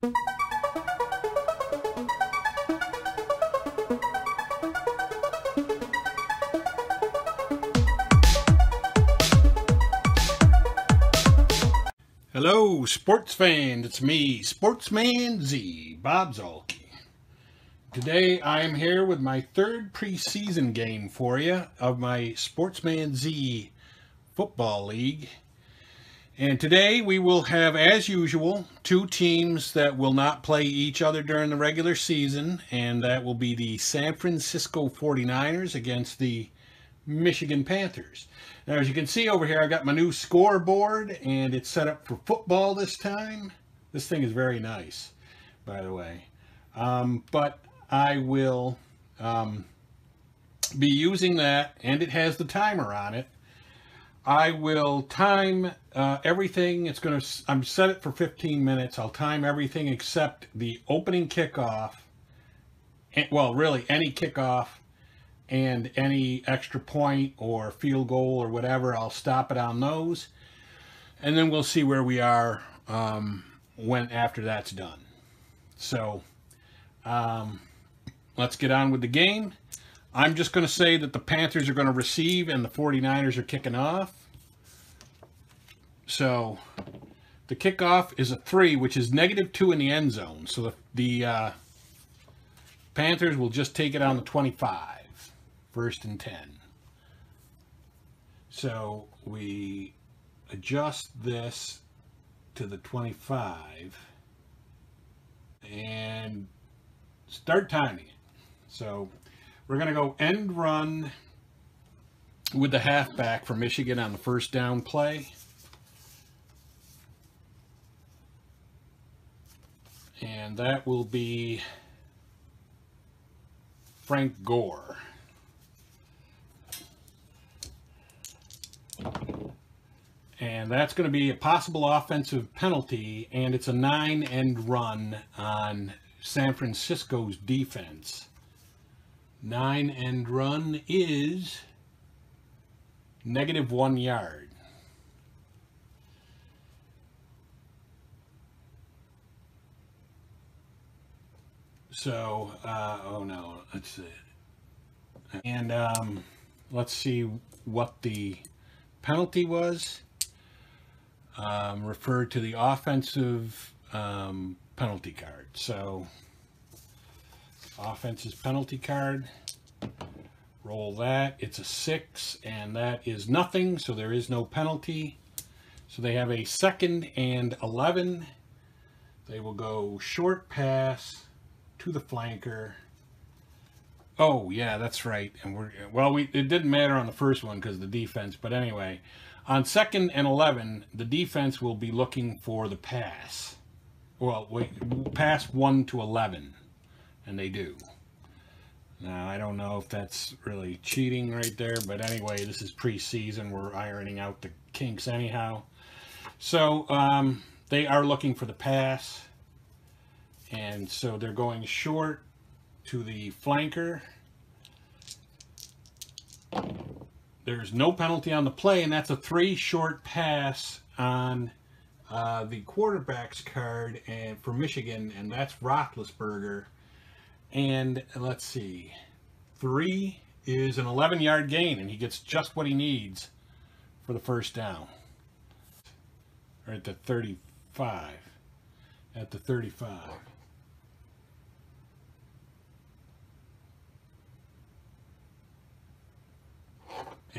Hello, sports fans. It's me, Sportsman Z, Bob Zuhlke. Today I am here with my third preseason game for you of my Sportsman Z Football League. And today we will have, as usual, two teams that will not play each other during the regular season, and that will be the San Francisco 49ers against the Michigan Panthers. Now, as you can see over here, I've got my new scoreboard, and it's set up for football this time. This thing is very nice, by the way. Um, but I will um, be using that, and it has the timer on it. I will time uh, everything. It's going to, I'm set it for 15 minutes. I'll time everything except the opening kickoff. Well, really, any kickoff and any extra point or field goal or whatever, I'll stop it on those. And then we'll see where we are um, when after that's done. So, um, let's get on with the game. I'm just going to say that the Panthers are going to receive and the 49ers are kicking off. So the kickoff is a three, which is negative two in the end zone. So the, the uh, Panthers will just take it on the 25, first and 10. So we adjust this to the 25 and start timing it. So we're going to go end run with the halfback for Michigan on the first down play. And that will be Frank Gore. And that's going to be a possible offensive penalty, and it's a nine end run on San Francisco's defense. Nine end run is negative one yard. So, uh, oh no, let's see. And um, let's see what the penalty was. Um, referred to the offensive um, penalty card. So, offense's penalty card. Roll that. It's a six, and that is nothing, so there is no penalty. So they have a second and 11. They will go short pass to the flanker. Oh, yeah, that's right. And we're well, we it didn't matter on the first one because the defense, but anyway, on second and 11, the defense will be looking for the pass. Well, wait, pass 1 to 11, and they do. Now, I don't know if that's really cheating right there, but anyway, this is preseason. We're ironing out the kinks anyhow. So, um, they are looking for the pass. And so they're going short to the flanker. There's no penalty on the play, and that's a three short pass on uh, the quarterback's card and for Michigan, and that's Roethlisberger. And let's see, three is an 11 yard gain, and he gets just what he needs for the first down. Or at the 35. At the 35.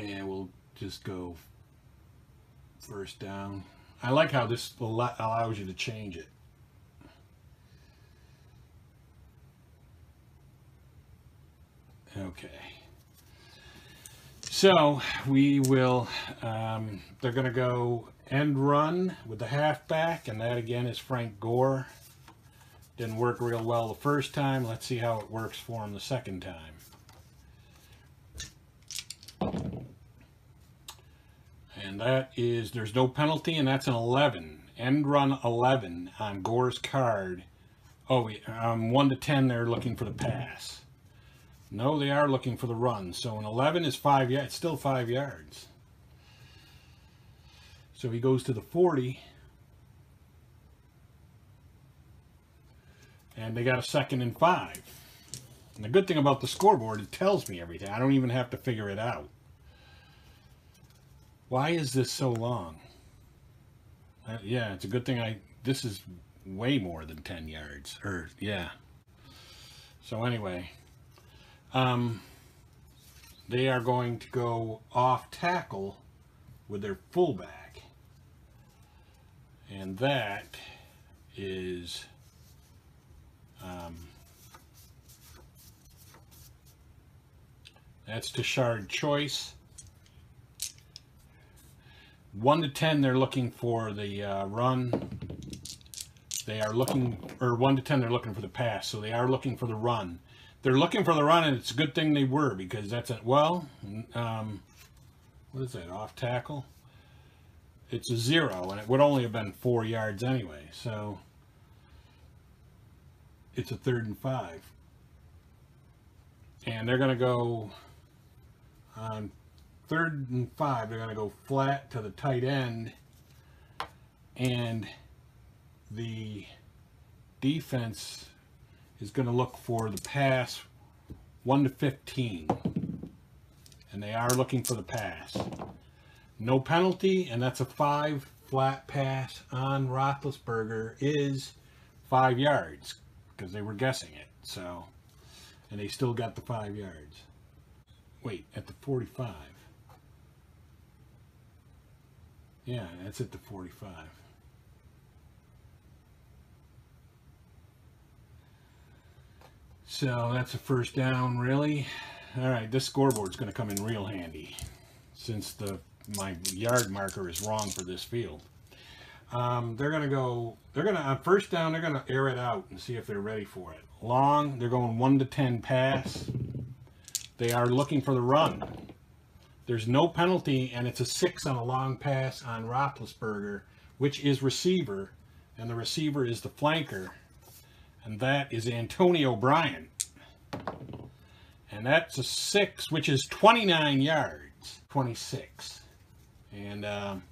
And we'll just go first down. I like how this allows you to change it. Okay. So we will, um, they're going to go end run with the halfback, and that again is Frank Gore. Didn't work real well the first time. Let's see how it works for him the second time. And that is, there's no penalty, and that's an 11. End run 11 on Gore's card. Oh, um, 1 to 10, they're looking for the pass. No, they are looking for the run. So an 11 is 5 yards. It's still 5 yards. So he goes to the 40. And they got a second and five. And the good thing about the scoreboard, it tells me everything. I don't even have to figure it out. Why is this so long? Uh, yeah, it's a good thing I... This is way more than 10 yards. Or, yeah. So anyway, um, they are going to go off tackle with their fullback. And that is um, that's Tashard Choice. 1 to 10, they're looking for the uh, run. They are looking, or 1 to 10, they're looking for the pass. So they are looking for the run. They're looking for the run, and it's a good thing they were because that's a, well, um, what is that, off tackle? It's a zero, and it would only have been four yards anyway. So it's a third and five. And they're going to go on third and five, they're going to go flat to the tight end. And the defense is going to look for the pass 1 to 15. And they are looking for the pass. No penalty, and that's a five flat pass on Roethlisberger is five yards because they were guessing it. So, and they still got the five yards. Wait, at the 45. Yeah, that's at the 45. So that's a first down, really. All right, this scoreboard's going to come in real handy since the my yard marker is wrong for this field. Um, they're going to go, they're going to, on first down, they're going to air it out and see if they're ready for it. Long, they're going 1 to 10 pass. They are looking for the run. There's no penalty, and it's a 6 on a long pass on Roethlisberger, which is receiver, and the receiver is the flanker, and that is Antonio Bryant. And that's a 6, which is 29 yards, 26. And um,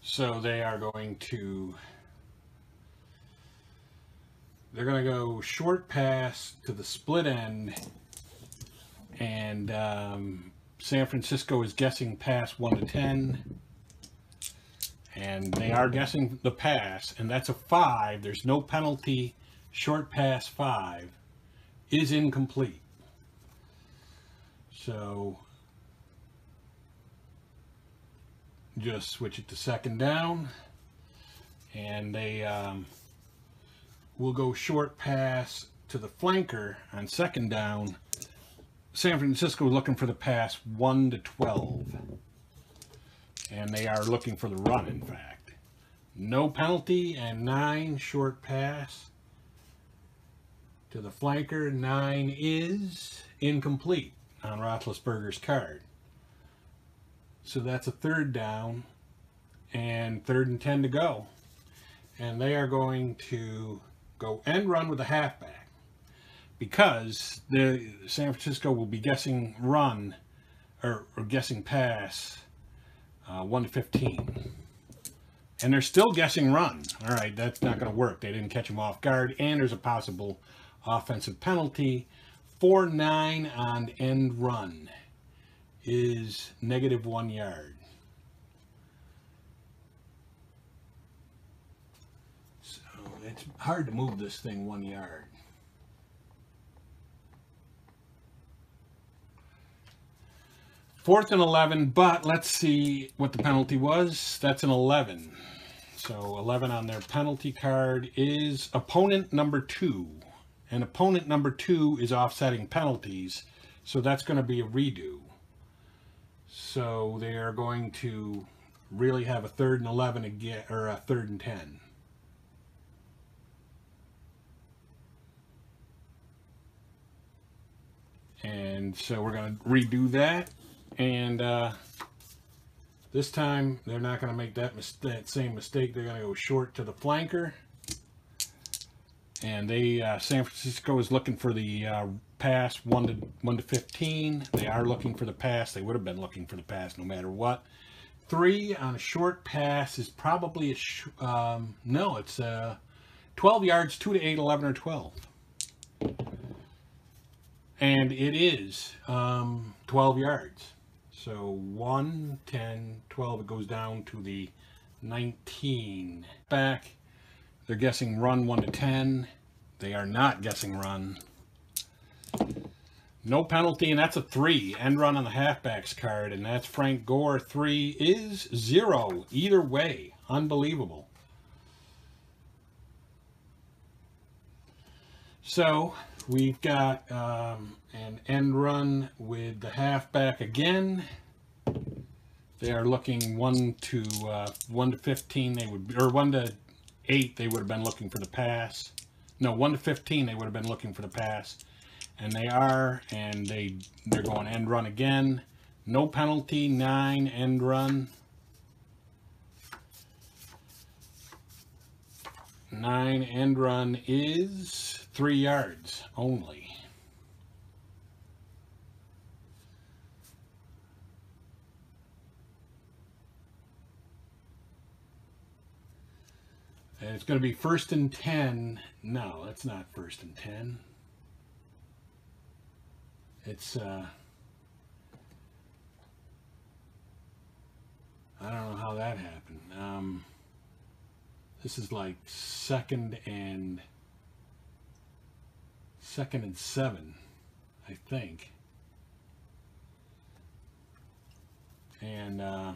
so they are going to, they're going to go short pass to the split end. And um, San Francisco is guessing pass 1 to 10. And they are guessing the pass. And that's a 5. There's no penalty. Short pass 5 is incomplete. So just switch it to second down and they um, will go short pass to the flanker on second down San Francisco is looking for the pass 1 to 12 and they are looking for the run in fact. No penalty and 9 short pass to the flanker. 9 is incomplete on Roethlisberger's card. So that's a third down and third and 10 to go. And they are going to go end run with the halfback because the San Francisco will be guessing run or, or guessing pass uh, 1 to 15. And they're still guessing run. All right, that's not going to work. They didn't catch him off guard. And there's a possible offensive penalty. 4-9 on end run is negative one yard. So it's hard to move this thing one yard. Fourth and 11, but let's see what the penalty was. That's an 11. So 11 on their penalty card is opponent number two. And opponent number two is offsetting penalties. So that's going to be a redo. So they are going to really have a third and 11 again, or a third and 10. And so we're going to redo that. And uh, this time they're not going to make that, that same mistake. They're going to go short to the flanker. And they, uh, San Francisco is looking for the uh, pass, 1 to, 1 to 15. They are looking for the pass. They would have been looking for the pass no matter what. 3 on a short pass is probably a, um, no, it's a, 12 yards, 2 to 8, 11, or 12. And it is um, 12 yards. So 1, 10, 12, it goes down to the 19. Back, they're guessing run 1 to 10. They are not guessing run. No penalty, and that's a 3. End run on the halfbacks card, and that's Frank Gore. 3 is 0. Either way. Unbelievable. So, we've got um, an end run with the halfback again. They are looking 1 to uh, 1 to 15, they would or 1 to 8, they would have been looking for the pass. No, 1 to 15, they would have been looking for the pass. And they are, and they, they're going end run again. No penalty, 9, end run. 9 end run is 3 yards only. And it's going to be first and 10. No, that's not first and 10. It's, uh, I don't know how that happened. Um, this is like second and, second and seven, I think. And, uh,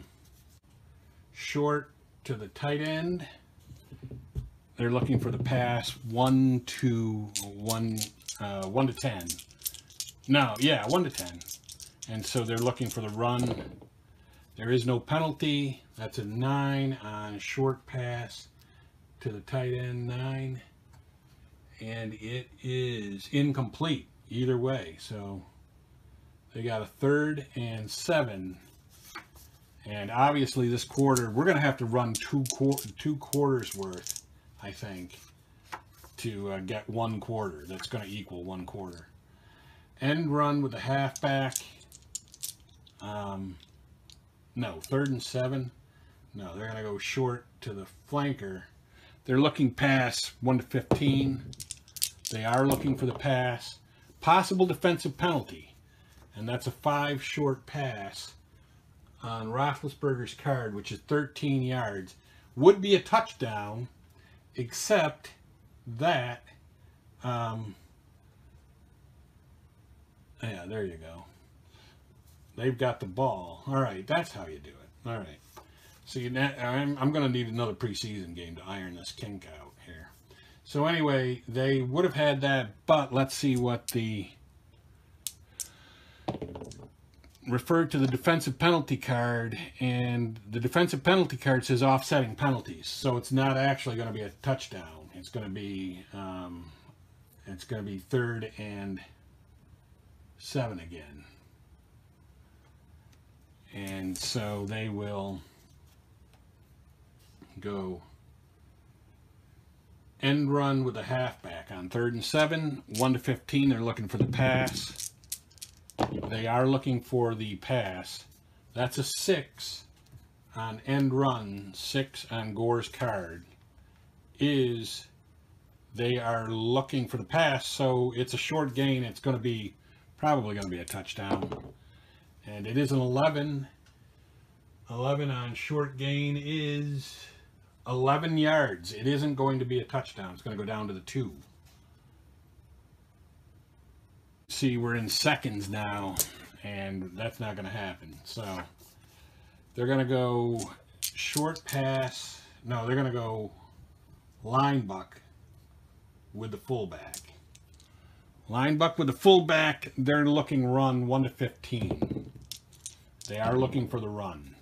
short to the tight end. They're looking for the pass one to one, uh, one to ten. No, yeah, one to ten. And so they're looking for the run. There is no penalty. That's a nine on short pass to the tight end nine. And it is incomplete either way. So they got a third and seven. And obviously this quarter, we're going to have to run two, two quarters worth I think, to uh, get one quarter. That's going to equal one quarter. End run with the halfback. Um, no, third and seven. No, they're going to go short to the flanker. They're looking past 1 to 15. They are looking for the pass. Possible defensive penalty. And that's a five short pass on Roethlisberger's card, which is 13 yards. Would be a touchdown except that, um, yeah, there you go. They've got the ball. All right, that's how you do it. All right. See, I'm, I'm going to need another preseason game to iron this kink out here. So anyway, they would have had that, but let's see what the referred to the defensive penalty card, and the defensive penalty card says offsetting penalties. So it's not actually going to be a touchdown. It's going to be um, it's going to be third and seven again. And so they will go end run with a halfback on third and seven, one to 15. They're looking for the pass. They are looking for the pass. That's a six on end run, six on Gore's card. Is they are looking for the pass, so it's a short gain. It's going to be probably going to be a touchdown. And it is an 11. 11 on short gain is 11 yards. It isn't going to be a touchdown. It's going to go down to the two. See we're in seconds now and that's not going to happen. So they're going to go short pass. No they're going to go line buck with the fullback. Line buck with the fullback they're looking run 1 to 15 they are looking for the run.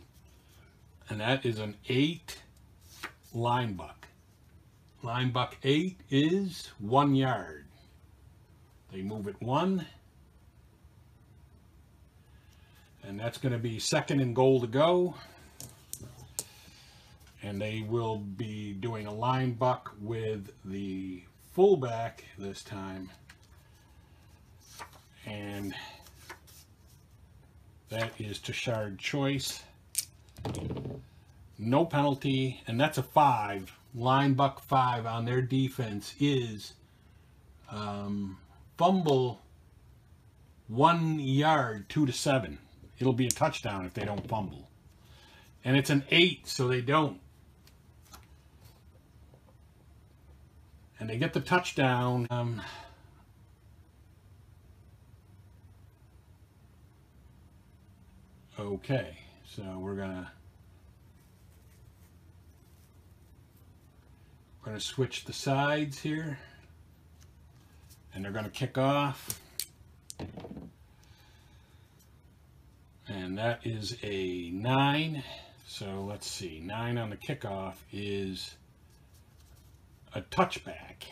And that is an 8 line buck line buck 8 is 1 yard they move it one. And that's going to be second and goal to go. And they will be doing a line buck with the fullback this time. And that is Tashard Choice. No penalty, and that's a five. line buck five on their defense is um, fumble one yard, two to seven. It'll be a touchdown if they don't fumble. And it's an eight, so they don't. And they get the touchdown. Um, okay, so we're gonna we're gonna switch the sides here, and they're gonna kick off. And that is a 9. So let's see. 9 on the kickoff is a touchback.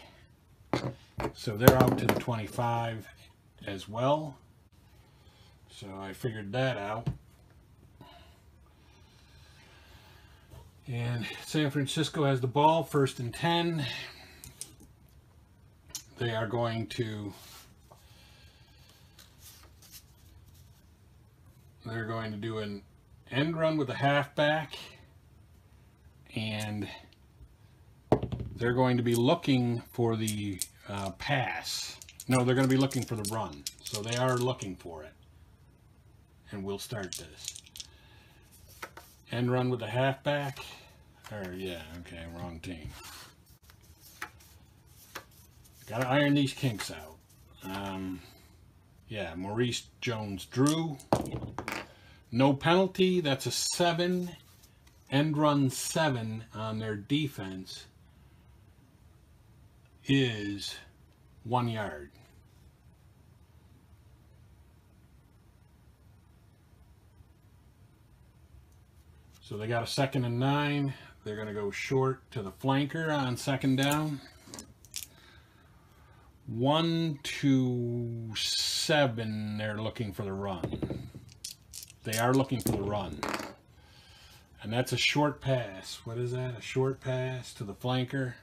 So they're out to the 25 as well. So I figured that out. And San Francisco has the ball, first and 10. They are going to they're going to do an end run with a halfback and they're going to be looking for the uh, pass. No, they're going to be looking for the run. So they are looking for it. And we'll start this. End run with the halfback. Or, yeah, okay, wrong team. Got to iron these kinks out. Um, yeah, Maurice Jones-Drew. No penalty. That's a seven. End run seven on their defense is one yard. So they got a second and nine. They're going to go short to the flanker on second down. One to seven, they're looking for the run. They are looking for the run. And that's a short pass. What is that? A short pass to the flanker.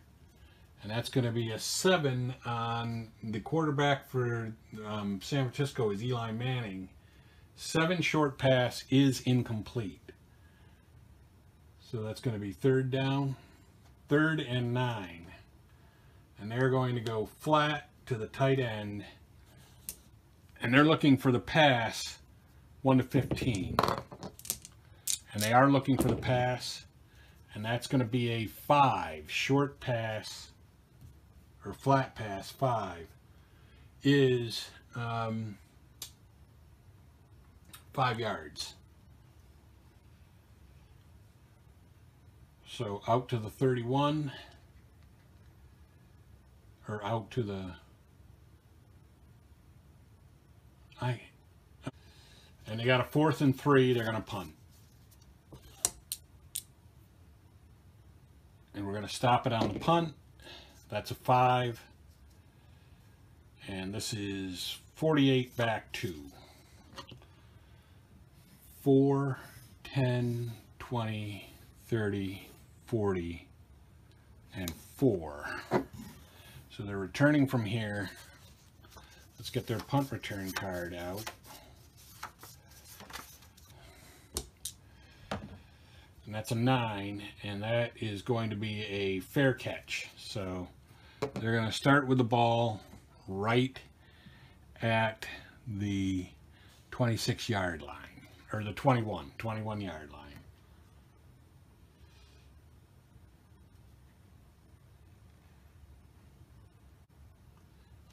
And that's going to be a seven on the quarterback for um, San Francisco is Eli Manning. Seven short pass is incomplete. So that's going to be third down, third and nine. And they're going to go flat to the tight end. And they're looking for the pass 1 to 15. And they are looking for the pass. And that's going to be a 5. Short pass, or flat pass, 5, is um, 5 yards. So out to the 31, or out to the, I, and they got a fourth and three, they're going to punt. And we're going to stop it on the punt. That's a five. And this is 48 back two. 4, 10, 20, 30, 40, and 4. So they're returning from here. Let's get their punt return card out. and that's a 9 and that is going to be a fair catch so they're going to start with the ball right at the 26 yard line or the 21 21 yard line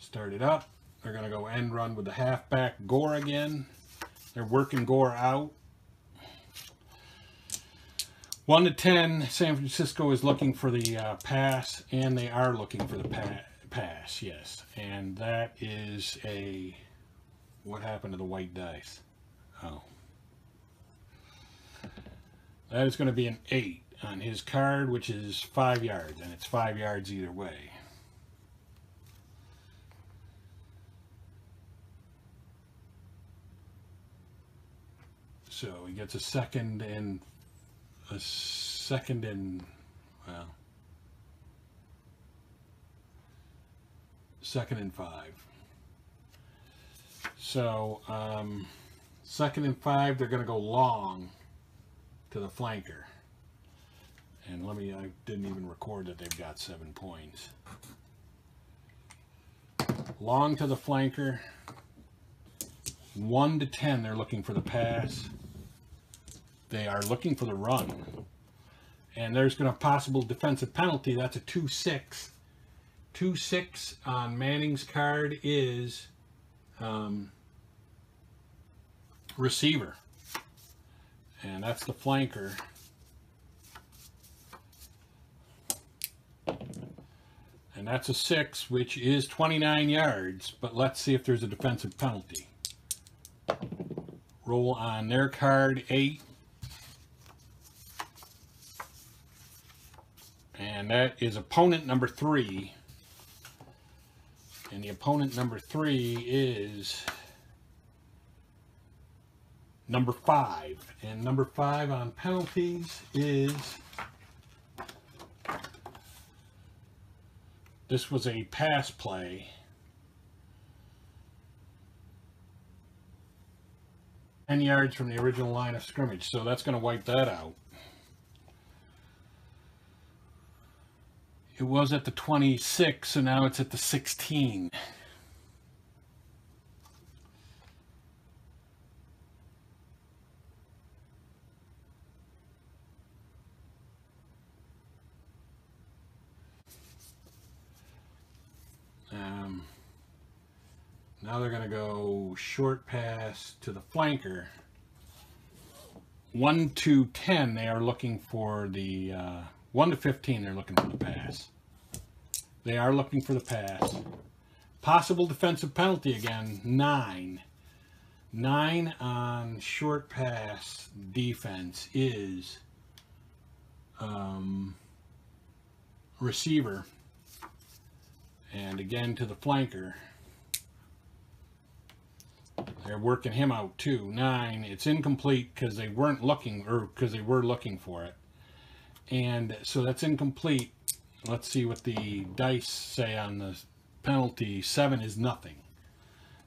start it up they're going to go end run with the halfback Gore again they're working Gore out 1 to 10, San Francisco is looking for the uh, pass, and they are looking for the pa pass, yes. And that is a... What happened to the white dice? Oh. That is going to be an 8 on his card, which is 5 yards, and it's 5 yards either way. So he gets a second and a second and, well, second and five. So, um, second and five, they're going to go long to the flanker. And let me, I didn't even record that they've got seven points. Long to the flanker. 1 to 10, they're looking for the pass. They are looking for the run. And there's going to be a possible defensive penalty. That's a 2-6. 2-6 on Manning's card is um, receiver. And that's the flanker. And that's a 6, which is 29 yards. But let's see if there's a defensive penalty. Roll on their card, 8. And that is opponent number 3. And the opponent number 3 is number 5. And number 5 on penalties is... This was a pass play. 10 yards from the original line of scrimmage, so that's going to wipe that out. It was at the 26, so now it's at the 16. Um, now they're going to go short pass to the flanker. 1 to 10, they are looking for the... Uh, 1 to 15, they're looking for the pass. They are looking for the pass. Possible defensive penalty again, 9. 9 on short pass defense is um, receiver. And again to the flanker. They're working him out too. Nine. It's incomplete because they weren't looking, or because they were looking for it. And so that's incomplete. Let's see what the dice say on the penalty. Seven is nothing.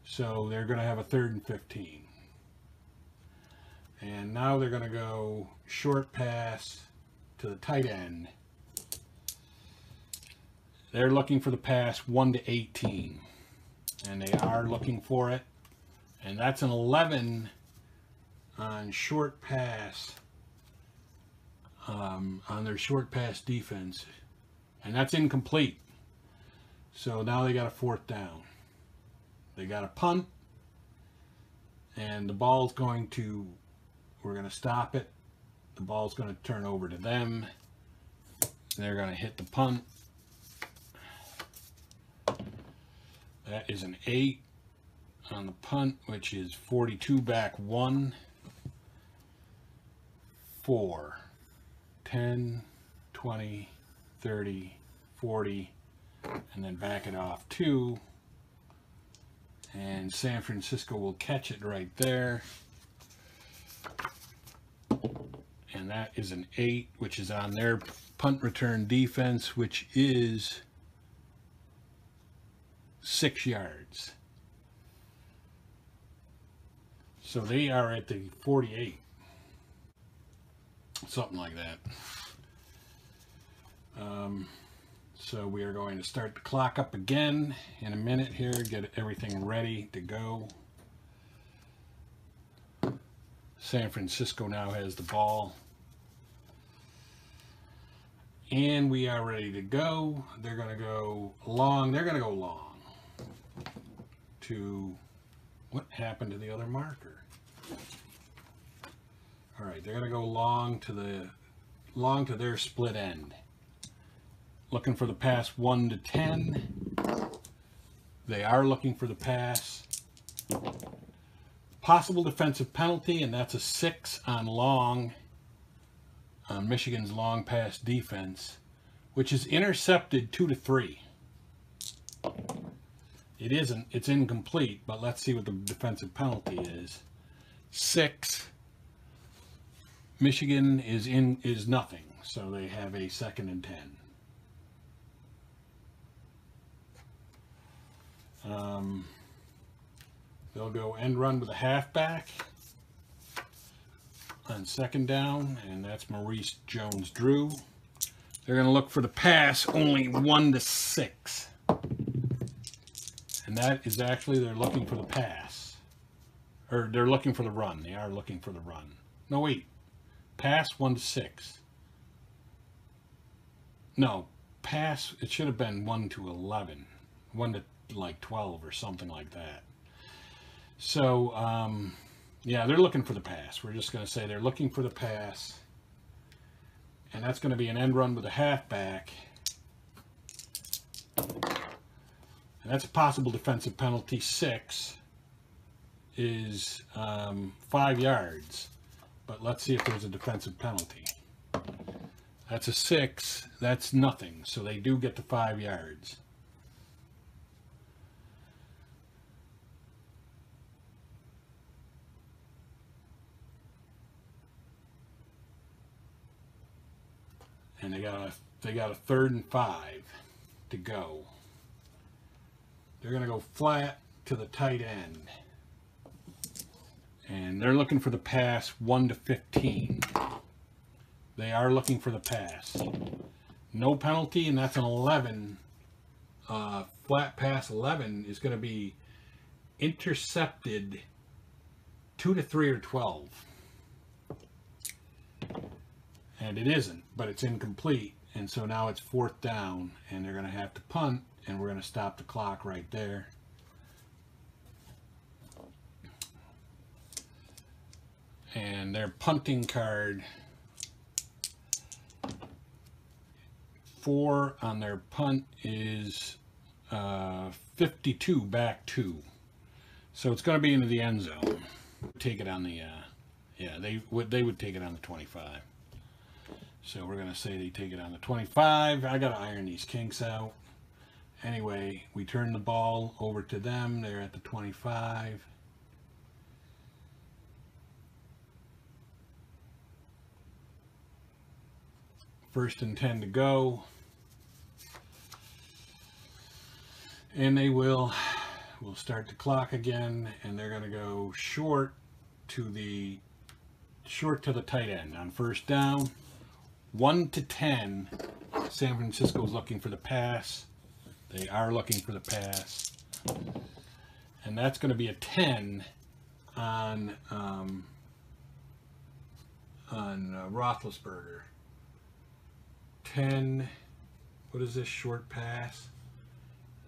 So they're going to have a third and 15. And now they're going to go short pass to the tight end. They're looking for the pass 1 to 18. And they are looking for it. And that's an 11 on short pass, um, on their short pass defense. And that's incomplete. So now they got a fourth down. They got a punt. And the ball's going to, we're going to stop it. The ball's going to turn over to them. They're going to hit the punt. That is an 8 on the punt, which is 42 back 1, 4, 10, 20, 30, 40, and then back it off 2. And San Francisco will catch it right there. And that is an 8, which is on their punt return defense, which is six yards. So they are at the 48. Something like that. Um, so we are going to start the clock up again in a minute here, get everything ready to go. San Francisco now has the ball. And we are ready to go. They're going to go long. They're going to go long to what happened to the other marker. All right, they're going to go long to the long to their split end. Looking for the pass 1 to 10. They are looking for the pass. Possible defensive penalty, and that's a 6 on long, on Michigan's long pass defense, which is intercepted 2 to 3. It isn't, it's incomplete, but let's see what the defensive penalty is. Six. Michigan is in is nothing, so they have a second and ten. Um, they'll go end run with a halfback on second down, and that's Maurice Jones-Drew. They're going to look for the pass only 1 to 6. And that is actually, they're looking for the pass. Or they're looking for the run. They are looking for the run. No, wait. Pass 1 to 6. No, pass, it should have been 1 to 11. 1 to like 12 or something like that. So, um, yeah, they're looking for the pass. We're just going to say they're looking for the pass. And that's going to be an end run with a halfback. And that's a possible defensive penalty. Six is um, five yards. But let's see if there's a defensive penalty. That's a six. That's nothing. So they do get the five yards. and they got a they got a third and five to go. They're going to go flat to the tight end. And they're looking for the pass 1 to 15. They are looking for the pass. No penalty, and that's an 11. Uh, flat pass 11 is going to be intercepted 2 to 3 or 12 and it isn't, but it's incomplete. And so now it's fourth down, and they're going to have to punt, and we're going to stop the clock right there. And their punting card, four on their punt is uh, 52 back two. So it's going to be into the end zone. Take it on the, uh, yeah, they would they would take it on the 25. So we're going to say they take it on the 25. I got to iron these kinks out. Anyway, we turn the ball over to them. They're at the 25. First and 10 to go. And they will will start the clock again and they're going to go short to the short to the tight end on first down. 1 to 10, San Francisco is looking for the pass. They are looking for the pass. And that's going to be a 10 on um, on uh, Roethlisberger. 10, what is this short pass?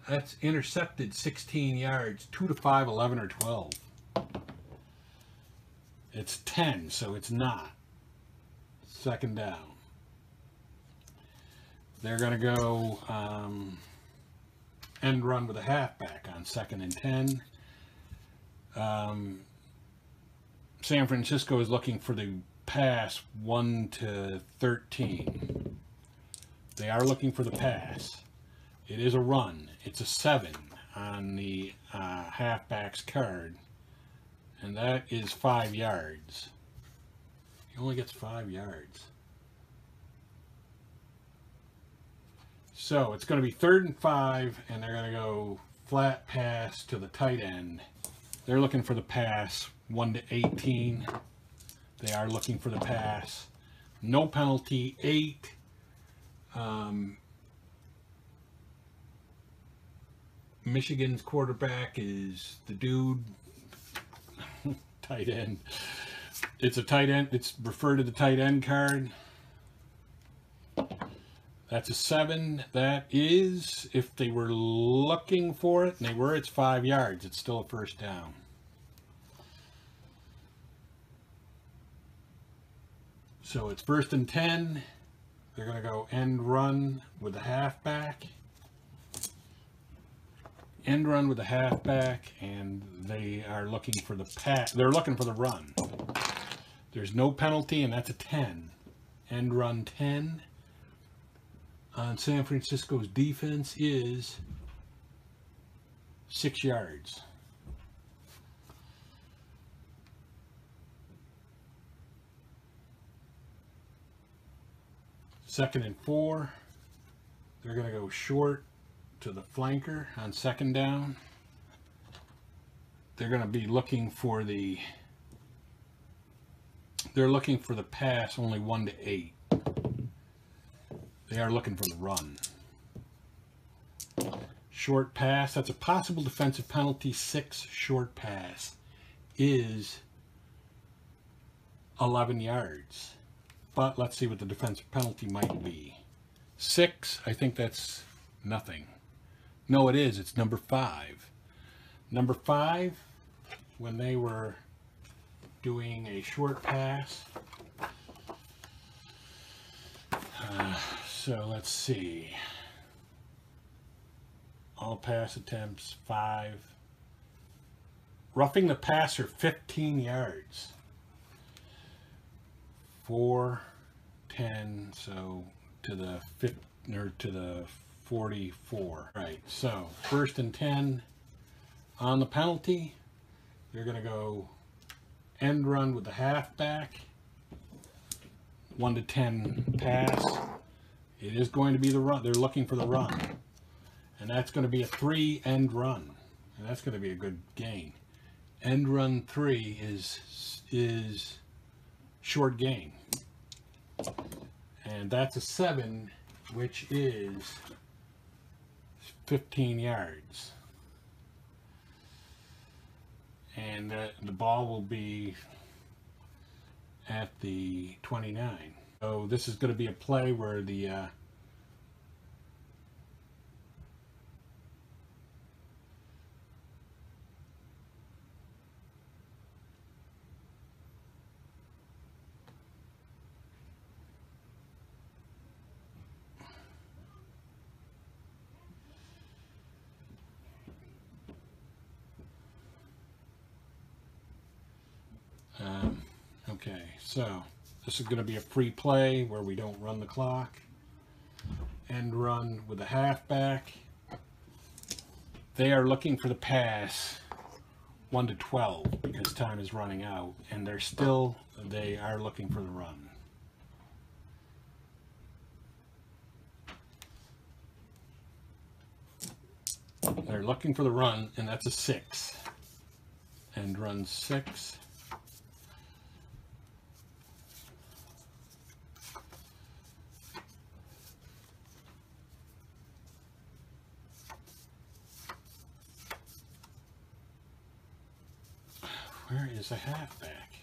That's intercepted 16 yards, 2 to 5, 11 or 12. It's 10, so it's not. Second down. They're going to go um, end run with a halfback on second and 10. Um, San Francisco is looking for the pass 1 to 13. They are looking for the pass. It is a run. It's a 7 on the uh, halfback's card. And that is 5 yards. He only gets 5 yards. So it's going to be third and five, and they're going to go flat pass to the tight end. They're looking for the pass, 1 to 18. They are looking for the pass. No penalty, 8. Um, Michigan's quarterback is the dude, tight end. It's a tight end. It's referred to the tight end card. That's a seven. That is, if they were looking for it, and they were, it's five yards. It's still a first down. So it's first and 10. They're going to go end run with the halfback. End run with the halfback, and they are looking for the pass. They're looking for the run. There's no penalty, and that's a 10. End run 10 on San Francisco's defense is six yards. Second and four. They're going to go short to the flanker on second down. They're going to be looking for the they're looking for the pass only one to eight. They are looking for the run. Short pass. That's a possible defensive penalty. Six short pass is 11 yards. But let's see what the defensive penalty might be. Six, I think that's nothing. No, it is. It's number five. Number five, when they were doing a short pass. Uh, so let's see. All pass attempts, five. Roughing the passer, 15 yards. Four, 10, so to the fifth, or to the 44. Right, so first and 10 on the penalty. You're going to go end run with the halfback. 1 to 10 pass. It is going to be the run. They're looking for the run. And that's going to be a three end run. And that's going to be a good gain. End run three is is short gain. And that's a seven, which is 15 yards. And uh, the ball will be at the 29. So this is going to be a play where the uh, Um, okay, so this is going to be a free play where we don't run the clock. End run with a halfback. They are looking for the pass 1 to 12 because time is running out. And they're still, they are looking for the run. They're looking for the run, and that's a 6. And run 6. Where is a halfback?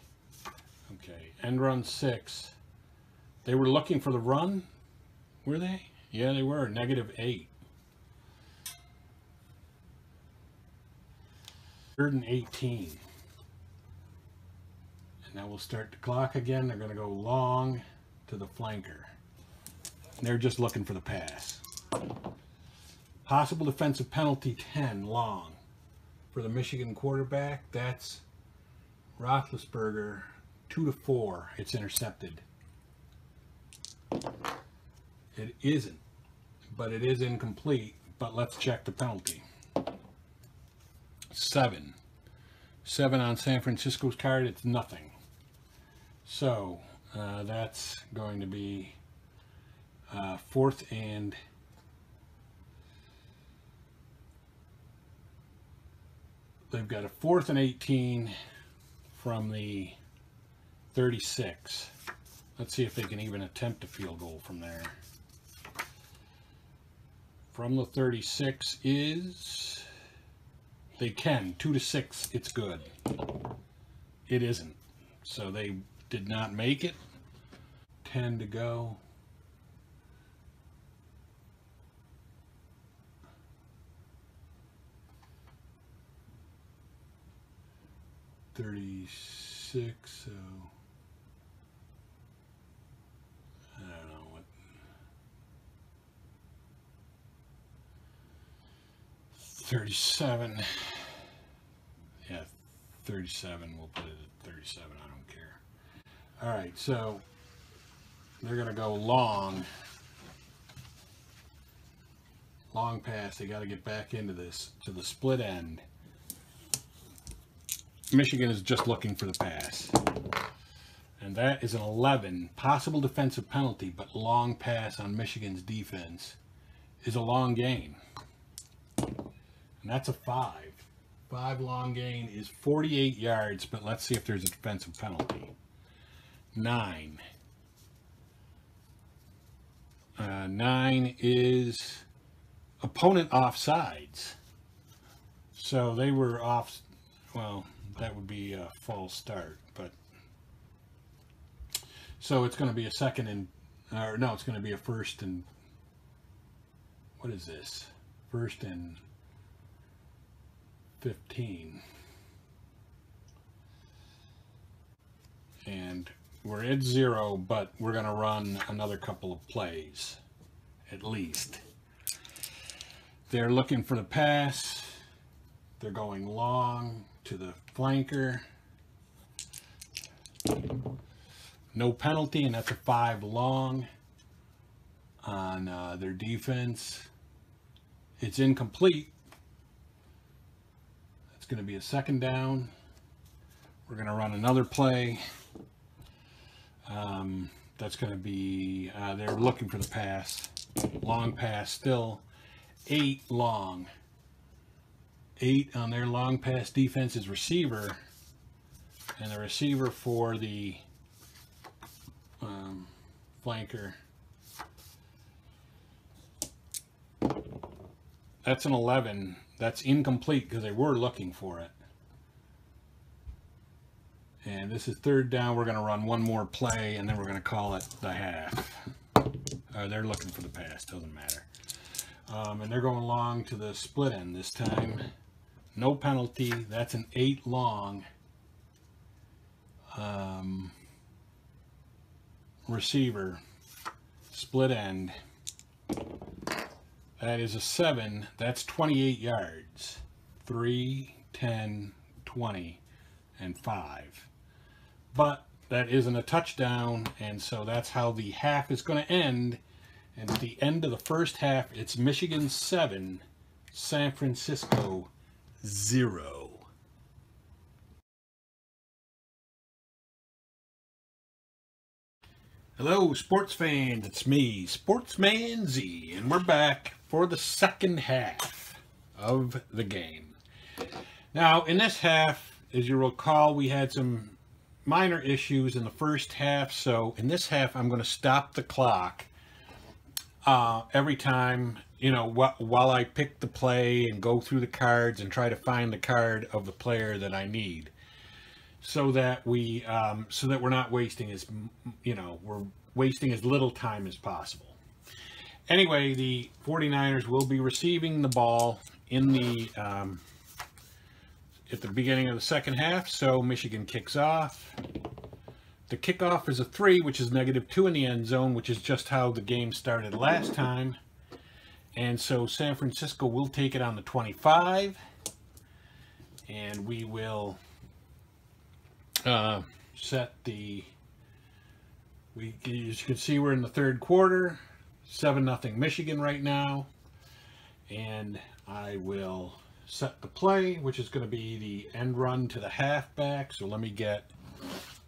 Okay, end run six. They were looking for the run, were they? Yeah, they were. Negative eight. Third and 18. And now we'll start the clock again. They're going to go long to the flanker. And they're just looking for the pass. Possible defensive penalty 10 long for the Michigan quarterback. That's Roethlisberger, two to four. It's intercepted. It isn't, but it is incomplete. But let's check the penalty. Seven. Seven on San Francisco's card. It's nothing. So uh, that's going to be uh, fourth and they've got a fourth and 18 from the 36. Let's see if they can even attempt a field goal from there. From the 36 is they can two to six. It's good. It isn't. So they did not make it. 10 to go. Thirty-six, so I don't know what. Thirty-seven. Yeah, thirty-seven. We'll put it at thirty-seven. I don't care. All right, so they're gonna go long. Long pass. They got to get back into this to the split end. Michigan is just looking for the pass. And that is an 11. Possible defensive penalty, but long pass on Michigan's defense is a long gain. And that's a 5. 5 long gain is 48 yards, but let's see if there's a defensive penalty. 9. Uh, nine is opponent offsides. So they were off, well, that would be a false start, but so it's going to be a second and, or no, it's going to be a first and, what is this? First and 15. And we're at zero, but we're going to run another couple of plays, at least. They're looking for the pass. They're going long to the flanker. No penalty, and that's a five long on uh, their defense. It's incomplete. That's going to be a second down. We're going to run another play. Um, that's going to be, uh, they're looking for the pass. Long pass still. Eight long. Eight on their long pass defense is receiver. And the receiver for the um, flanker. That's an 11. That's incomplete because they were looking for it. And this is third down. We're going to run one more play, and then we're going to call it the half. Uh, they're looking for the pass. Doesn't matter. Um, and they're going long to the split end this time. No penalty. That's an 8 long. Um, receiver. Split end. That is a 7. That's 28 yards. 3, 10, 20, and 5 but that isn't a touchdown, and so that's how the half is going to end. And at the end of the first half, it's Michigan 7, San Francisco 0. Hello, sports fans. It's me, Sports Man Z, and we're back for the second half of the game. Now, in this half, as you recall, we had some minor issues in the first half. So in this half, I'm going to stop the clock uh, every time, you know, wh while I pick the play and go through the cards and try to find the card of the player that I need. So that we, um, so that we're not wasting as, you know, we're wasting as little time as possible. Anyway, the 49ers will be receiving the ball in the, um, at the beginning of the second half. So Michigan kicks off. The kickoff is a three, which is negative two in the end zone, which is just how the game started last time. And so San Francisco will take it on the 25. And we will uh, set the, we, as you can see, we're in the third quarter. 7 nothing Michigan right now. And I will set the play, which is going to be the end run to the halfback. So let me get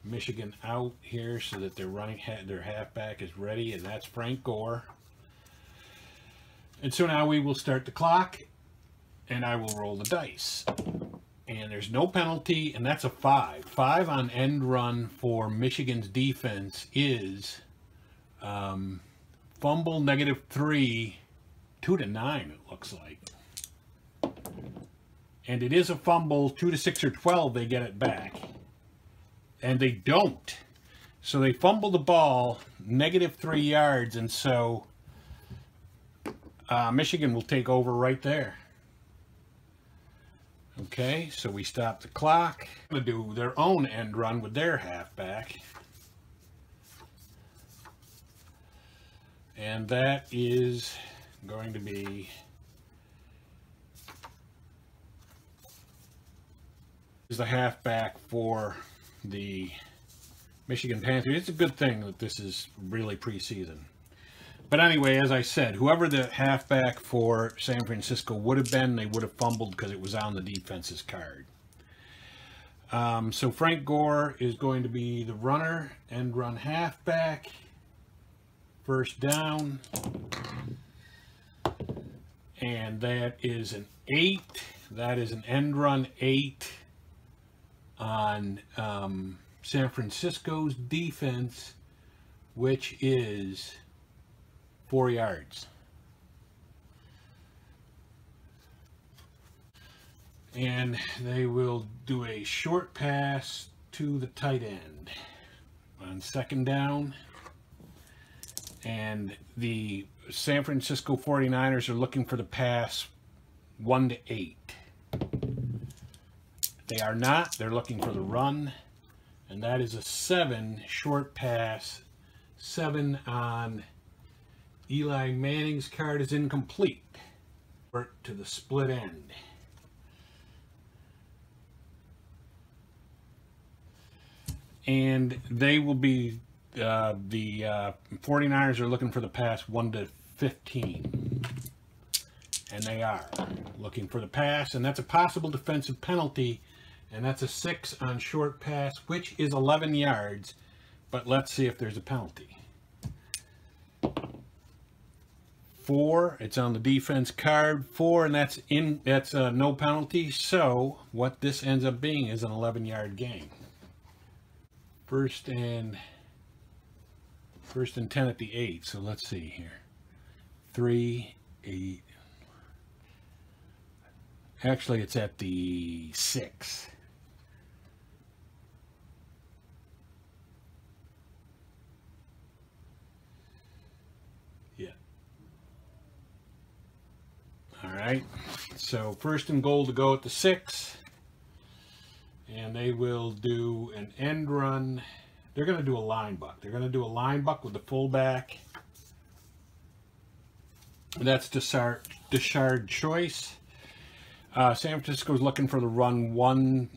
Michigan out here so that they're running their halfback is ready, and that's Frank Gore. And so now we will start the clock, and I will roll the dice. And there's no penalty, and that's a five. Five on end run for Michigan's defense is um, fumble negative three, two to nine, it looks like and it is a fumble, 2 to 6 or 12, they get it back. And they don't. So they fumble the ball, negative 3 yards, and so uh, Michigan will take over right there. Okay, so we stop the clock. To do their own end run with their halfback. And that is going to be is the halfback for the Michigan Panthers. It's a good thing that this is really preseason. But anyway, as I said, whoever the halfback for San Francisco would have been, they would have fumbled because it was on the defense's card. Um, so Frank Gore is going to be the runner and run halfback. First down. And that is an eight. That is an end run eight on um, San Francisco's defense, which is four yards. And they will do a short pass to the tight end on second down. And the San Francisco 49ers are looking for the pass 1 to 8. They are not. They're looking for the run. And that is a 7 short pass. 7 on Eli Manning's card is incomplete. To the split end. And they will be, uh, the uh, 49ers are looking for the pass 1 to 15. And they are looking for the pass. And that's a possible defensive penalty. And that's a 6 on short pass, which is 11 yards. But let's see if there's a penalty. Four, it's on the defense card. Four, and that's in that's uh, no penalty. So what this ends up being is an 11-yard gain. First and first and 10 at the eight. So let's see here. Three, eight. Actually, it's at the six. All right, so first and goal to go at the six. And they will do an end run. They're going to do a line buck. They're going to do a line buck with the fullback. That's Deshard, Deshard choice. Uh, San Francisco's looking for the run one,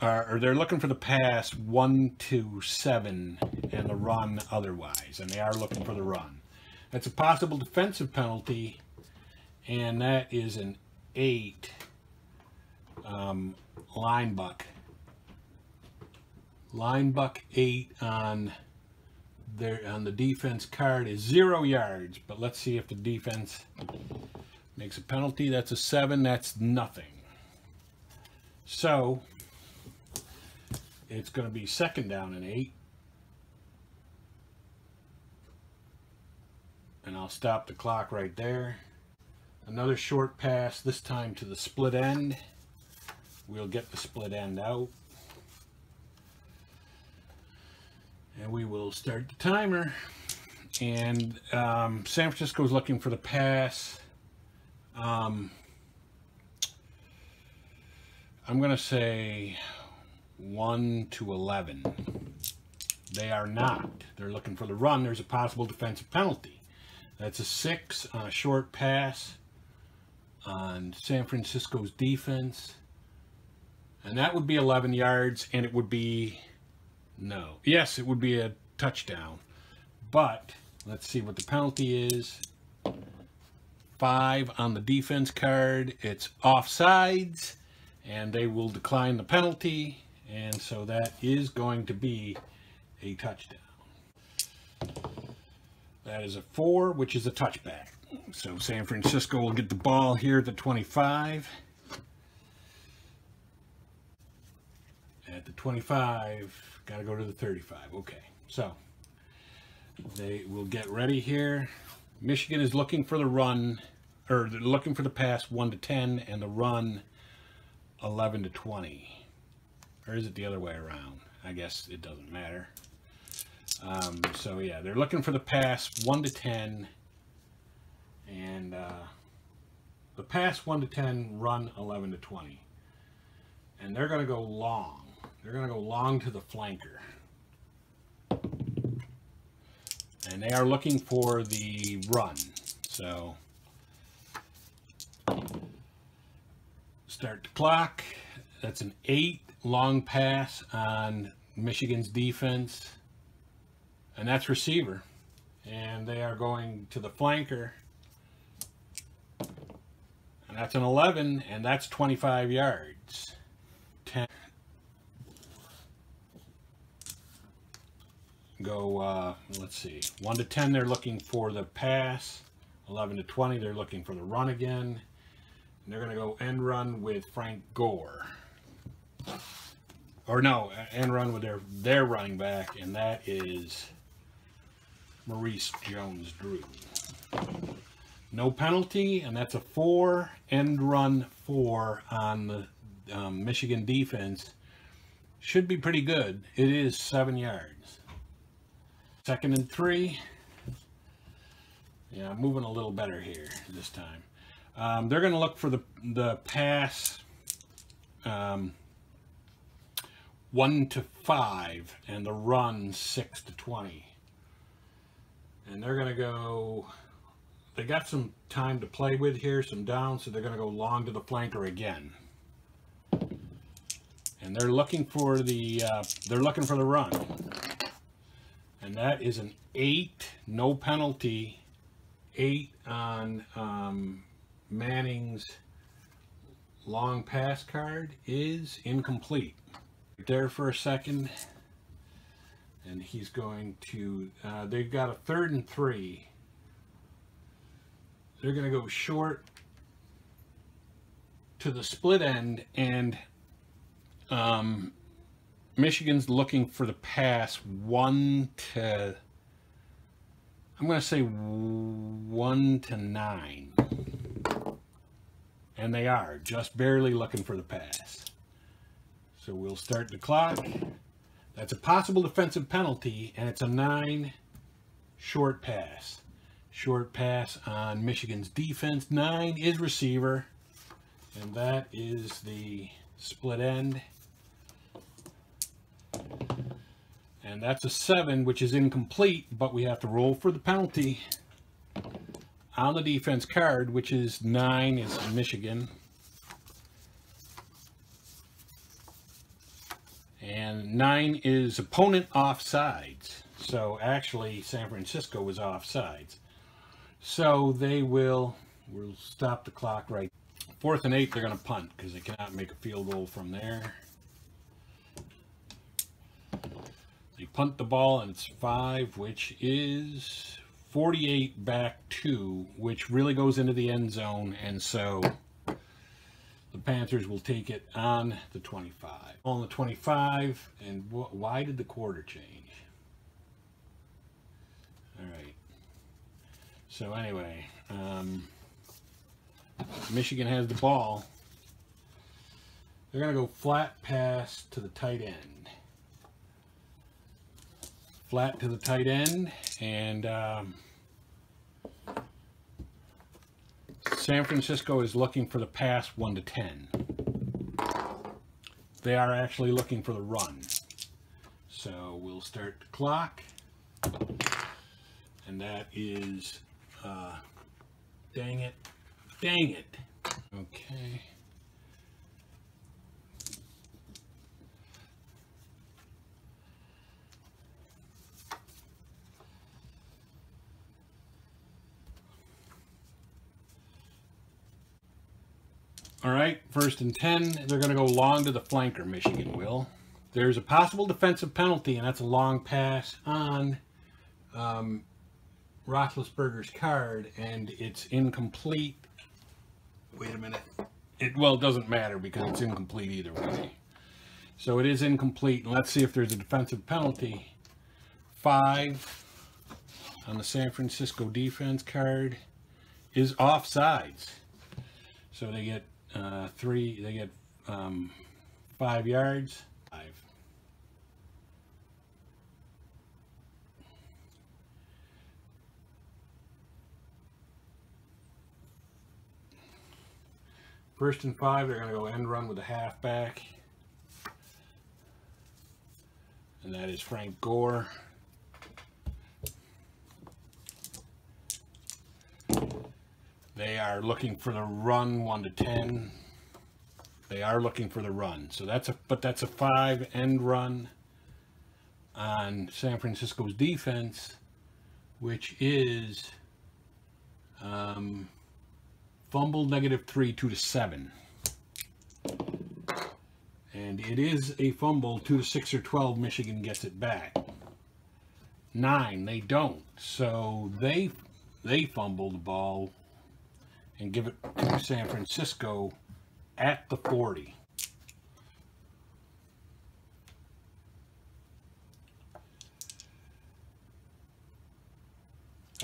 uh, or they're looking for the pass one to seven and the run otherwise. And they are looking for the run. That's a possible defensive penalty and that is an 8 um, line buck. Line buck 8 on there on the defense card is 0 yards, but let's see if the defense makes a penalty. That's a 7, that's nothing. So, it's going to be second down and 8. And I'll stop the clock right there. Another short pass, this time to the split end. We'll get the split end out. And we will start the timer. And um, San Francisco is looking for the pass. Um, I'm going to say 1 to 11. They are not. They're looking for the run. There's a possible defensive penalty. That's a 6 on a short pass on San Francisco's defense. And that would be 11 yards, and it would be, no. Yes, it would be a touchdown. But, let's see what the penalty is. Five on the defense card. It's offsides, and they will decline the penalty. And so that is going to be a touchdown. That is a four, which is a touchback. So San Francisco will get the ball here at the 25. At the 25, got to go to the 35. Okay, so they will get ready here. Michigan is looking for the run, or they're looking for the pass 1 to 10 and the run 11 to 20. Or is it the other way around? I guess it doesn't matter. Um, so yeah, they're looking for the pass 1 to 10 and uh, the pass 1 to 10 run 11 to 20 and they're going to go long. They're going to go long to the flanker. And they are looking for the run. So start the clock. That's an 8 long pass on Michigan's defense. And that's receiver. And they are going to the flanker and that's an 11, and that's 25 yards. 10. Go, uh, let's see, 1 to 10, they're looking for the pass. 11 to 20, they're looking for the run again. And they're going to go end run with Frank Gore. Or no, end run with their, their running back, and that is Maurice Jones-Drew. No penalty, and that's a four end run four on the um, Michigan defense. Should be pretty good. It is seven yards. Second and three. Yeah, I'm moving a little better here this time. Um, they're going to look for the the pass um, one to five, and the run six to twenty. And they're going to go. They got some time to play with here, some down, so they're going to go long to the flanker again. And they're looking for the uh, they're looking for the run, and that is an eight, no penalty, eight on um, Manning's long pass card is incomplete. There for a second, and he's going to. Uh, they've got a third and three. They're going to go short to the split end and um, Michigan's looking for the pass one to, I'm going to say one to nine. And they are just barely looking for the pass. So we'll start the clock. That's a possible defensive penalty, and it's a nine short pass. Short pass on Michigan's defense. Nine is receiver, and that is the split end. And that's a 7, which is incomplete, but we have to roll for the penalty on the defense card, which is 9 is Michigan. And 9 is opponent offsides. So actually, San Francisco was offsides. So they will, we'll stop the clock right. Fourth and eight, they're going to punt because they cannot make a field goal from there. They punt the ball and it's five, which is 48 back two, which really goes into the end zone. And so the Panthers will take it on the 25. On the 25, and wh why did the quarter change? All right. So anyway, um, Michigan has the ball. They're going to go flat pass to the tight end flat to the tight end and um, San Francisco is looking for the pass 1 to 10. They are actually looking for the run. So we'll start the clock. And that is, uh, dang it, dang it. Okay. All right, first and 10. They're going to go long to the flanker, Michigan will. There's a possible defensive penalty, and that's a long pass on um, Roethlisberger's card, and it's incomplete. Wait a minute. It Well, it doesn't matter because it's incomplete either way. So it is incomplete, let's see if there's a defensive penalty. Five on the San Francisco defense card is offsides. So they get uh, three, they get um, five yards. Five. First and five, they're going to go end run with a halfback. And that is Frank Gore. They are looking for the run 1 to 10. They are looking for the run. So that's a but that's a 5 end run on San Francisco's defense which is um, fumble negative 3 2 to 7. And it is a fumble 2 to 6 or 12 Michigan gets it back. 9 they don't. So they they fumble the ball and give it to San Francisco at the 40.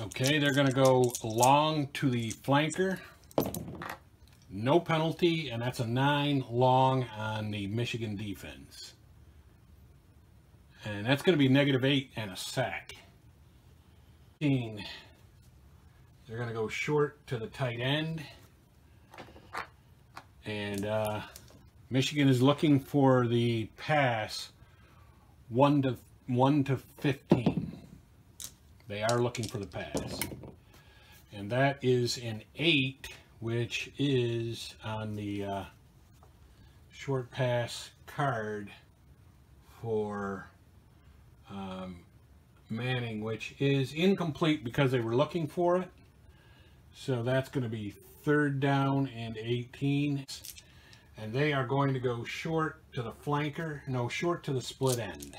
Okay, they're going to go long to the flanker. No penalty, and that's a 9 long on the Michigan defense. And that's going to be negative 8 and a sack. They're going to go short to the tight end. And uh, Michigan is looking for the pass 1 to 1 to 15. They are looking for the pass. And that is an 8, which is on the uh, short pass card for um, Manning, which is incomplete because they were looking for it. So that's going to be third down and 18. And they are going to go short to the flanker, no, short to the split end.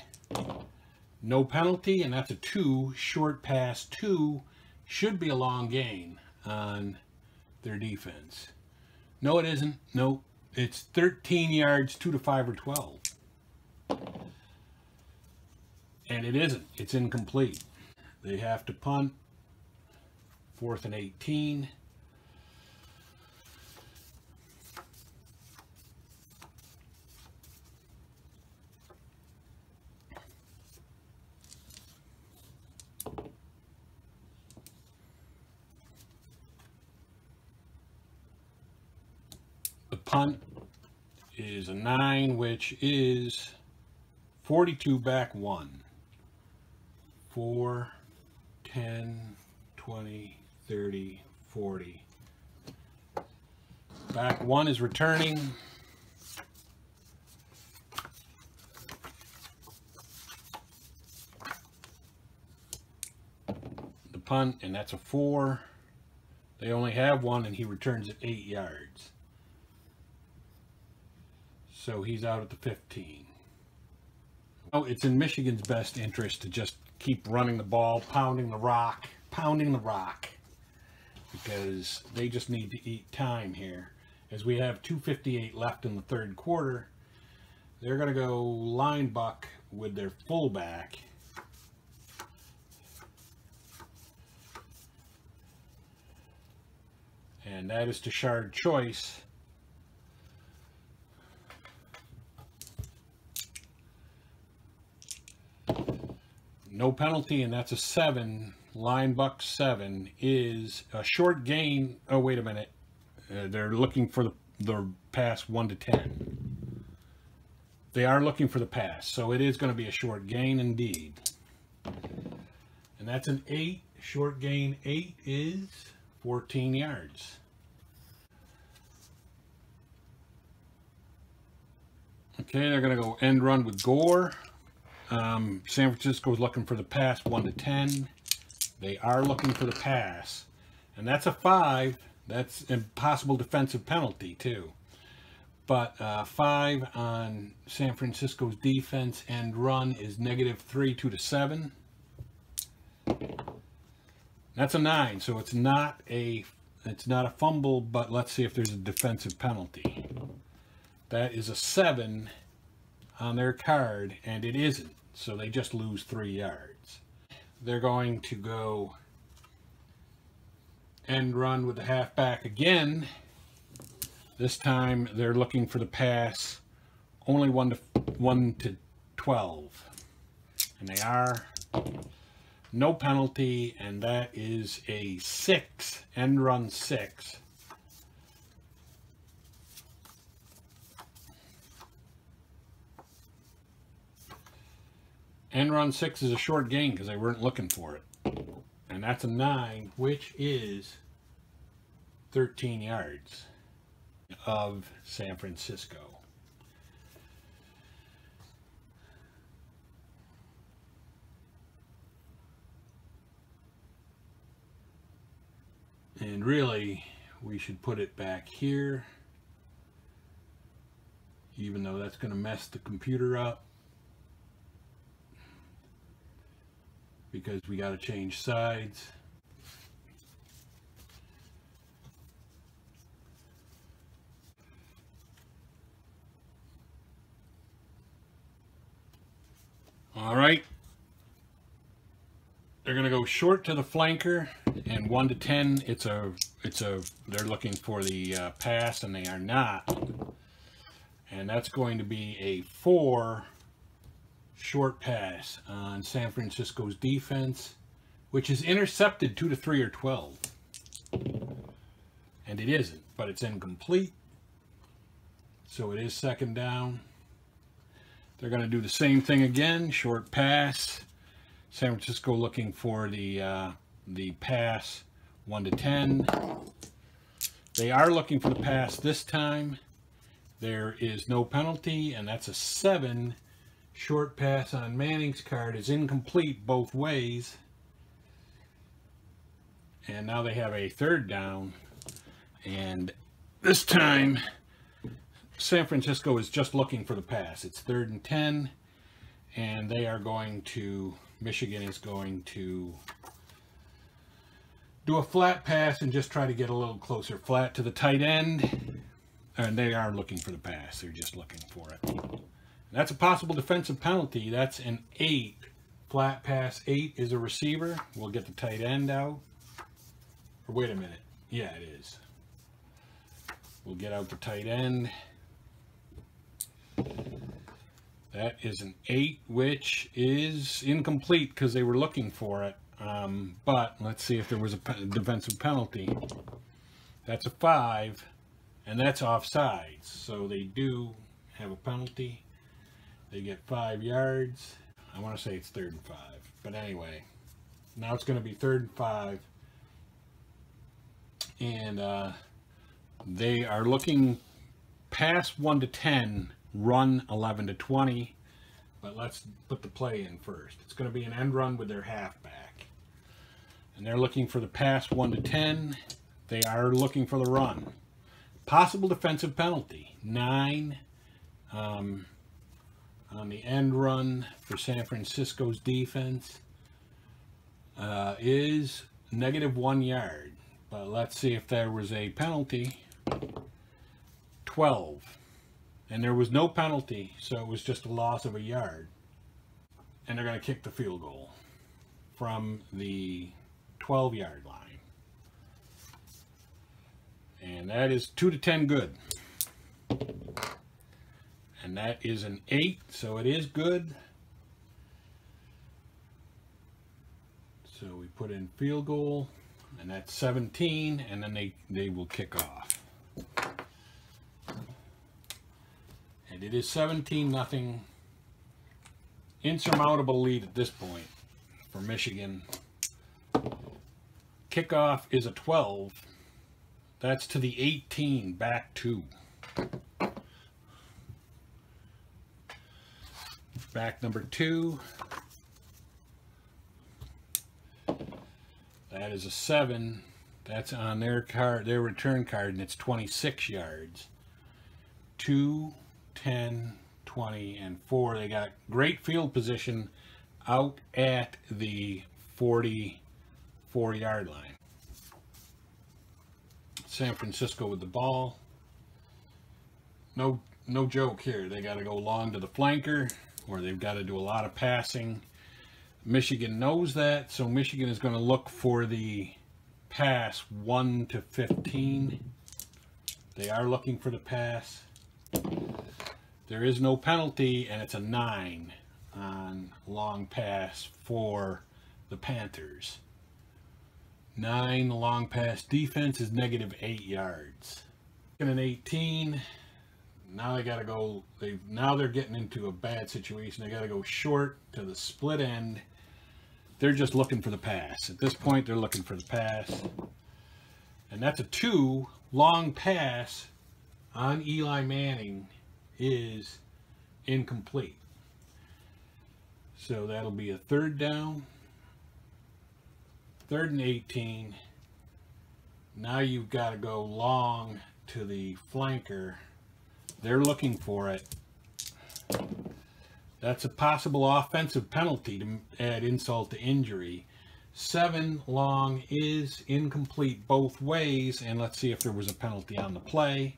No penalty, and that's a two, short pass two, should be a long gain on their defense. No, it isn't. No, it's 13 yards, 2 to 5 or 12. And it isn't. It's incomplete. They have to punt. Fourth and 18. Punt is a 9, which is 42 back 1. 4, 10, 20, 30, 40. Back 1 is returning. The punt, and that's a 4. They only have one, and he returns it 8 yards. So he's out at the 15. Oh, it's in Michigan's best interest to just keep running the ball, pounding the rock, pounding the rock. Because they just need to eat time here. As we have 2.58 left in the third quarter, they're going to go line buck with their fullback. And that is Tashard Choice. No penalty, and that's a seven. Line buck seven is a short gain. Oh, wait a minute. Uh, they're looking for the, the pass one to ten. They are looking for the pass, so it is going to be a short gain indeed. And that's an eight. Short gain eight is 14 yards. Okay, they're going to go end run with Gore. Um, San Francisco is looking for the pass 1 to 10. They are looking for the pass. And that's a 5. That's a possible defensive penalty, too. But uh, 5 on San Francisco's defense and run is negative 3, 2 to 7. That's a 9, so it's not a it's not a fumble, but let's see if there's a defensive penalty. That is a 7 on their card, and it isn't. So they just lose three yards. They're going to go end run with the halfback again. This time they're looking for the pass only 1 to 1 to 12. And they are no penalty and that is a 6 end run 6. End run six is a short gain because they weren't looking for it. And that's a nine, which is 13 yards of San Francisco. And really, we should put it back here, even though that's going to mess the computer up. Because we got to change sides. All right. They're going to go short to the flanker, and one to ten, it's a, it's a. They're looking for the uh, pass, and they are not. And that's going to be a four short pass on San Francisco's defense, which is intercepted two to three or twelve, and it isn't, but it's incomplete. So it is second down. They're going to do the same thing again, short pass. San Francisco looking for the uh, the pass 1 to 10. They are looking for the pass this time. There is no penalty, and that's a 7. Short pass on Manning's card is incomplete both ways. And now they have a third down. And this time, San Francisco is just looking for the pass. It's third and 10, and they are going to Michigan is going to do a flat pass and just try to get a little closer. Flat to the tight end. And they are looking for the pass. They're just looking for it. That's a possible defensive penalty. That's an 8. Flat pass 8 is a receiver. We'll get the tight end out. Or wait a minute. Yeah, it is. We'll get out the tight end. That is an 8, which is incomplete because they were looking for it. Um, but let's see if there was a defensive penalty. That's a 5, and that's offsides. So they do have a penalty. They get 5 yards. I want to say it's third and 5. But anyway, now it's going to be third and 5. And uh, they are looking past 1 to 10 run 11 to 20. But let's put the play in first. It's going to be an end run with their halfback. And they're looking for the pass 1 to 10. They are looking for the run. Possible defensive penalty. 9 um, on the end run for San Francisco's defense uh, is negative 1 yard. But let's see if there was a penalty. 12. And there was no penalty, so it was just a loss of a yard. And they're going to kick the field goal from the 12 yard line. And that is 2 to 10 good. And that is an 8, so it is good. So we put in field goal, and that's 17, and then they, they will kick off. And it is 17 nothing. Insurmountable lead at this point for Michigan. Kickoff is a 12. That's to the 18, back two. Back number two. That is a seven. That's on their card, their return card, and it's 26 yards. Two 10, 20, and 4. They got great field position out at the 44 yard line. San Francisco with the ball. No, no joke here. They got to go long to the flanker or they've got to do a lot of passing. Michigan knows that, so Michigan is going to look for the pass 1 to 15. They are looking for the pass. There is no penalty, and it's a 9 on long pass for the Panthers. 9 long pass defense is negative 8 yards. And an 18. Now they got to go. They now they're getting into a bad situation. They got to go short to the split end. They're just looking for the pass. At this point, they're looking for the pass. And that's a two long pass on Eli Manning is incomplete. So that'll be a third down, third and 18. Now you've got to go long to the flanker. They're looking for it. That's a possible offensive penalty to add insult to injury. Seven long is incomplete both ways, and let's see if there was a penalty on the play.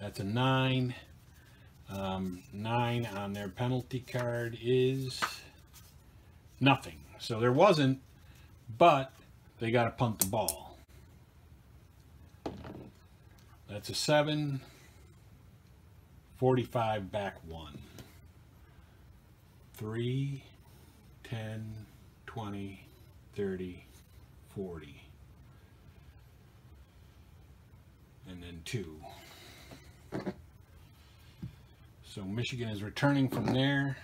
That's a nine. Um, nine on their penalty card is nothing. So there wasn't, but they got to punt the ball. That's a 7, 45 back 1. 3, 10, 20, 30, 40. And then 2. So Michigan is returning from there.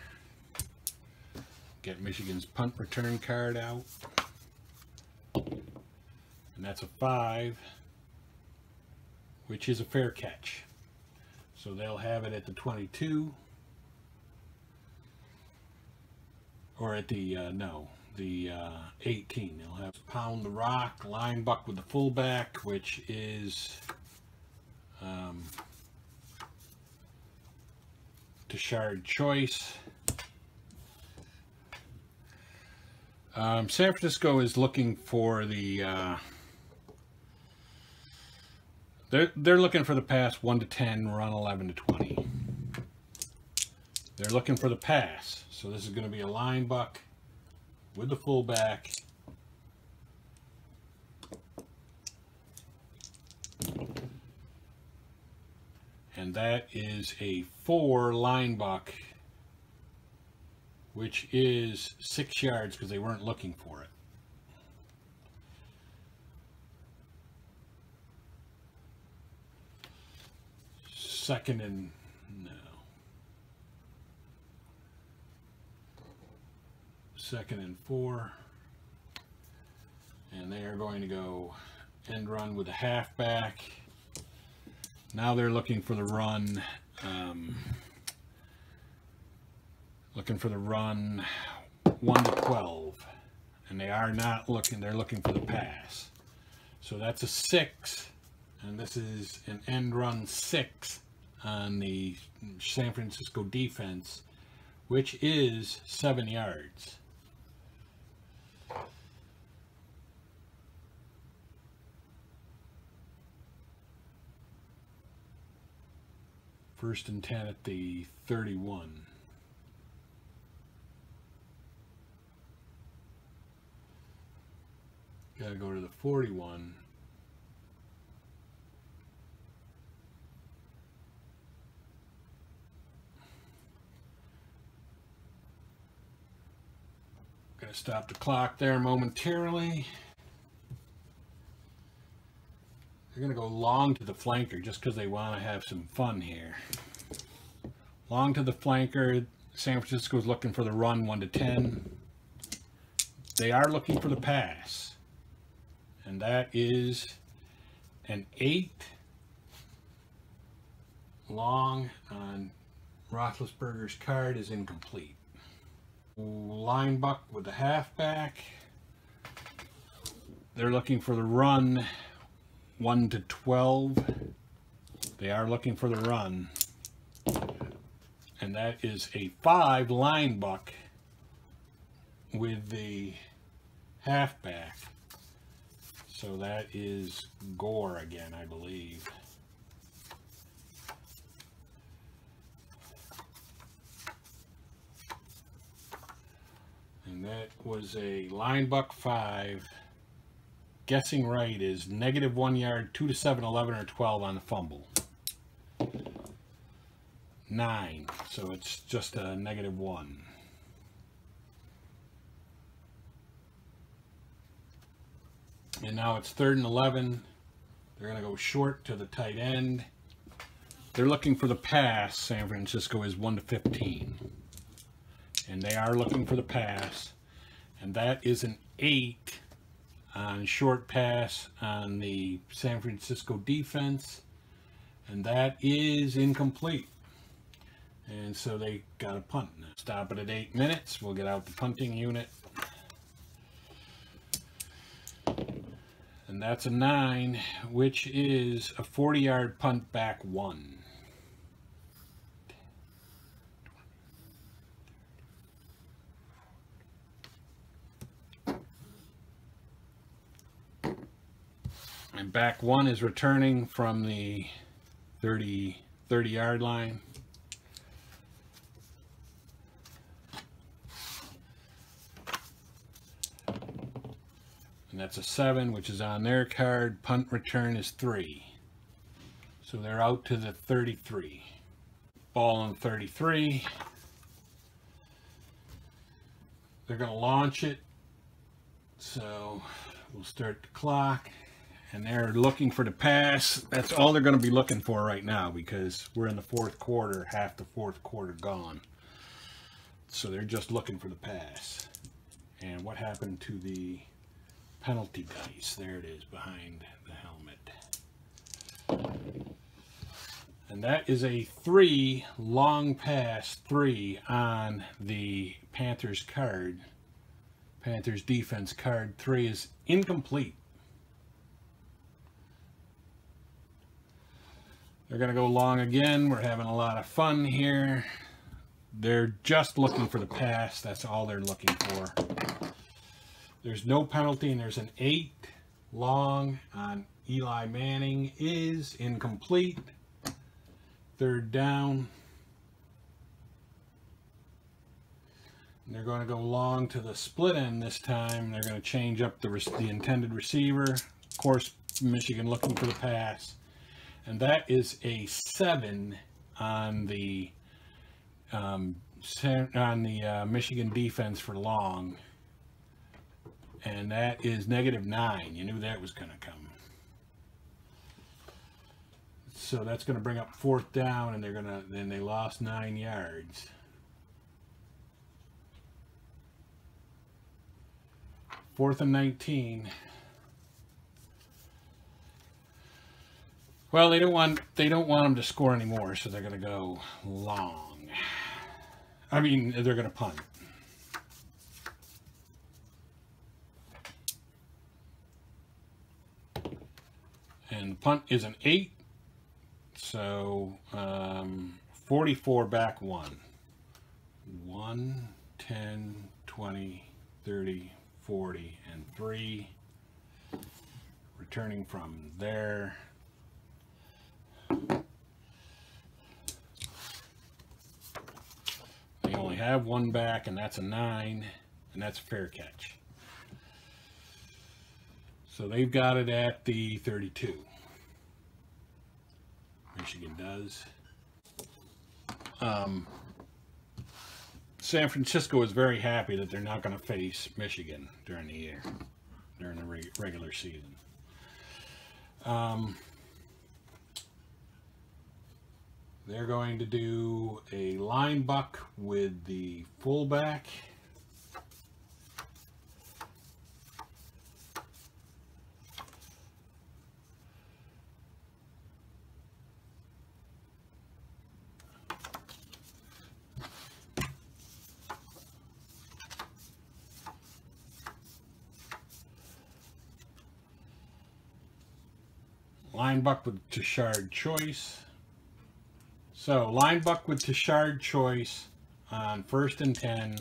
Get Michigan's punt return card out. And that's a 5, which is a fair catch. So they'll have it at the 22. Or at the, uh, no, the uh, 18. They'll have pound the rock, line buck with the fullback, which is um, Tashard Choice. Um, San Francisco is looking for the uh, they're they're looking for the pass one to ten, run eleven to twenty. They're looking for the pass, so this is going to be a line buck with the fullback. And that is a four line buck which is six yards because they weren't looking for it. Second and no. Second and four. And they are going to go end run with a halfback. Now they're looking for the run. Um, looking for the run 1 to 12 and they are not looking they're looking for the pass so that's a 6 and this is an end run 6 on the San Francisco defense which is 7 yards first and 10 at the 31 Got to go to the 41. Going to stop the clock there momentarily. They're going to go long to the flanker just because they want to have some fun here. Long to the flanker. San Francisco's looking for the run 1 to 10. They are looking for the pass and that is an 8 long on Roethlisberger's card is incomplete. Line buck with the halfback. They're looking for the run 1 to 12. They are looking for the run. And that is a 5 line buck with the halfback. So that is Gore again, I believe. And that was a line buck 5. Guessing right is negative 1 yard, 2 to 7, 11 or 12 on the fumble. 9. So it's just a negative 1. And now it's third and 11. They're going to go short to the tight end. They're looking for the pass. San Francisco is 1 to 15. And they are looking for the pass. And that is an 8 on short pass on the San Francisco defense. And that is incomplete. And so they got a punt. Stop it at 8 minutes. We'll get out the punting unit. And that's a 9, which is a 40-yard punt back 1. And back 1 is returning from the 30, 30 yard line. And that's a 7, which is on their card. Punt return is 3. So they're out to the 33. Ball on 33. They're going to launch it. So we'll start the clock. And they're looking for the pass. That's all they're going to be looking for right now because we're in the fourth quarter, half the fourth quarter gone. So they're just looking for the pass. And what happened to the penalty dice? There it is behind the helmet. And that is a three long pass, three on the Panthers card. Panthers defense card three is incomplete. They're going to go long again. We're having a lot of fun here. They're just looking for the pass. That's all they're looking for. There's no penalty, and there's an eight long on Eli Manning is incomplete. Third down. And they're going to go long to the split end this time. They're going to change up the, the intended receiver. Of course, Michigan looking for the pass. And that is a 7 on the um, on the uh, Michigan defense for long. And that is negative 9. You knew that was going to come. So that's going to bring up fourth down, and they're going to, then they lost nine yards. Fourth and 19. Well, they don't want they don't want them to score anymore, so they're going to go long. I mean, they're going to punt. And punt is an 8. So, um, 44 back 1. 1, 10, 20, 30, 40, and 3. Returning from there. They only have one back, and that's a 9, and that's a fair catch. So they've got it at the 32. Michigan does. Um, San Francisco is very happy that they're not going to face Michigan during the year, during the re regular season. Um, they're going to do a line buck with the fullback. line buck with Tashard Choice. So line buck with Tashard Choice on first and 10.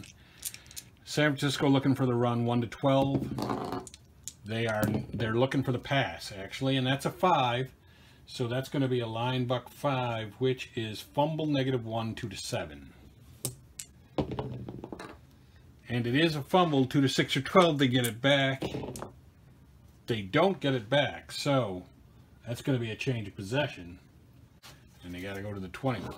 San Francisco looking for the run 1 to 12. They are they're looking for the pass actually, and that's a 5. So that's going to be a line buck 5, which is fumble negative 1 2 to 7. And it is a fumble 2 to 6 or 12 they get it back. They don't get it back. So that's going to be a change of possession. And they got to go to the 21.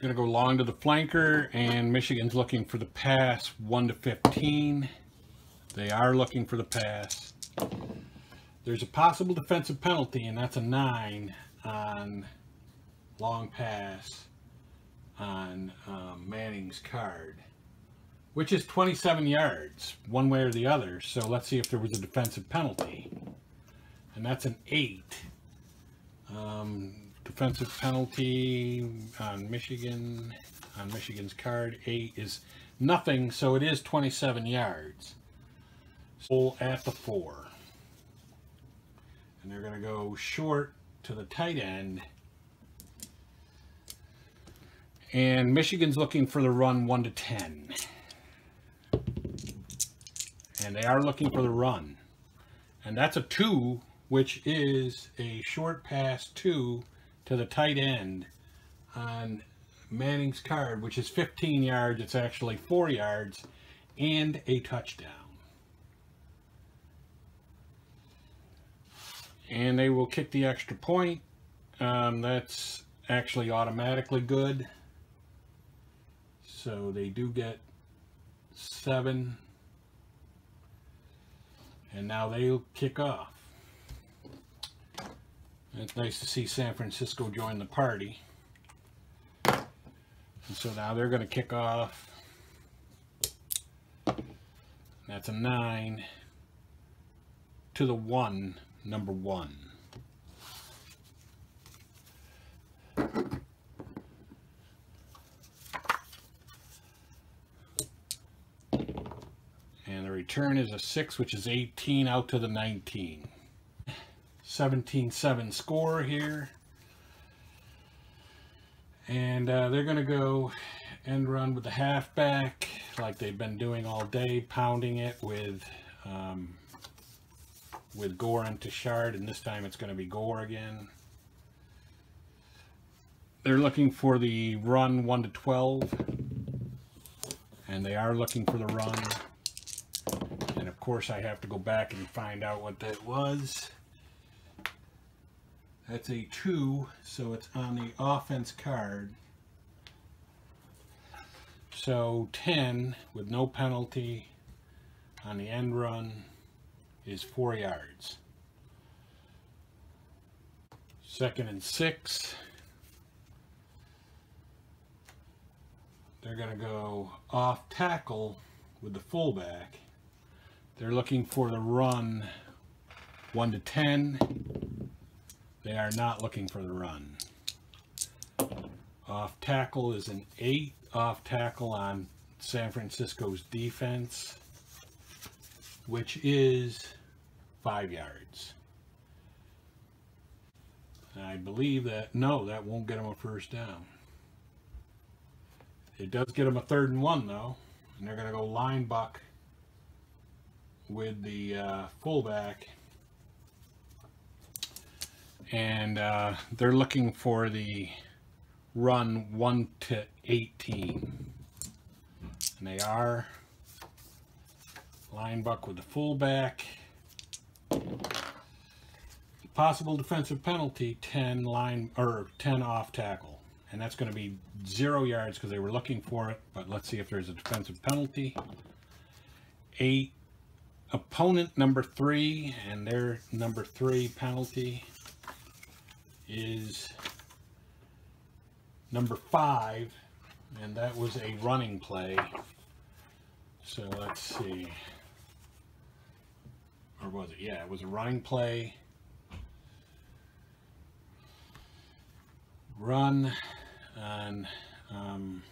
Going to go long to the flanker, and Michigan's looking for the pass 1 to 15. They are looking for the pass. There's a possible defensive penalty, and that's a 9 on long pass on um, Manning's card, which is 27 yards, one way or the other. So let's see if there was a defensive penalty. And that's an 8. Um, defensive penalty on Michigan, on Michigan's card, 8 is nothing, so it is 27 yards. So at the 4. And they're going to go short to the tight end and Michigan's looking for the run 1 to 10. And they are looking for the run. And that's a 2 which is a short pass two to the tight end on Manning's card, which is 15 yards. It's actually four yards and a touchdown. And they will kick the extra point. Um, that's actually automatically good. So they do get seven. And now they'll kick off. It's nice to see San Francisco join the party. And so now they're going to kick off. That's a nine to the one, number one. And the return is a six, which is 18 out to the 19. 17-7 score here. And uh, they're going to go end run with the halfback like they've been doing all day, pounding it with um, with Gore and Tashard, and this time it's going to be Gore again. They're looking for the run 1 to 12, and they are looking for the run. Course I have to go back and find out what that was. That's a 2, so it's on the offense card. So 10 with no penalty on the end run is 4 yards. Second and 6. They're going to go off tackle with the fullback. They're looking for the run 1 to 10 they are not looking for the run. Off tackle is an 8 off tackle on San Francisco's defense, which is 5 yards. I believe that, no, that won't get them a first down. It does get them a third and one, though. And they're going to go line buck with the uh, fullback. And uh, they're looking for the run 1 to 18 and they are. Line buck with the fullback. Possible defensive penalty 10 line or 10 off tackle. And that's going to be zero yards because they were looking for it but let's see if there's a defensive penalty. Eight opponent number three and their number three penalty is number five, and that was a running play. So let's see. Or was it? Yeah, it was a running play. Run on um,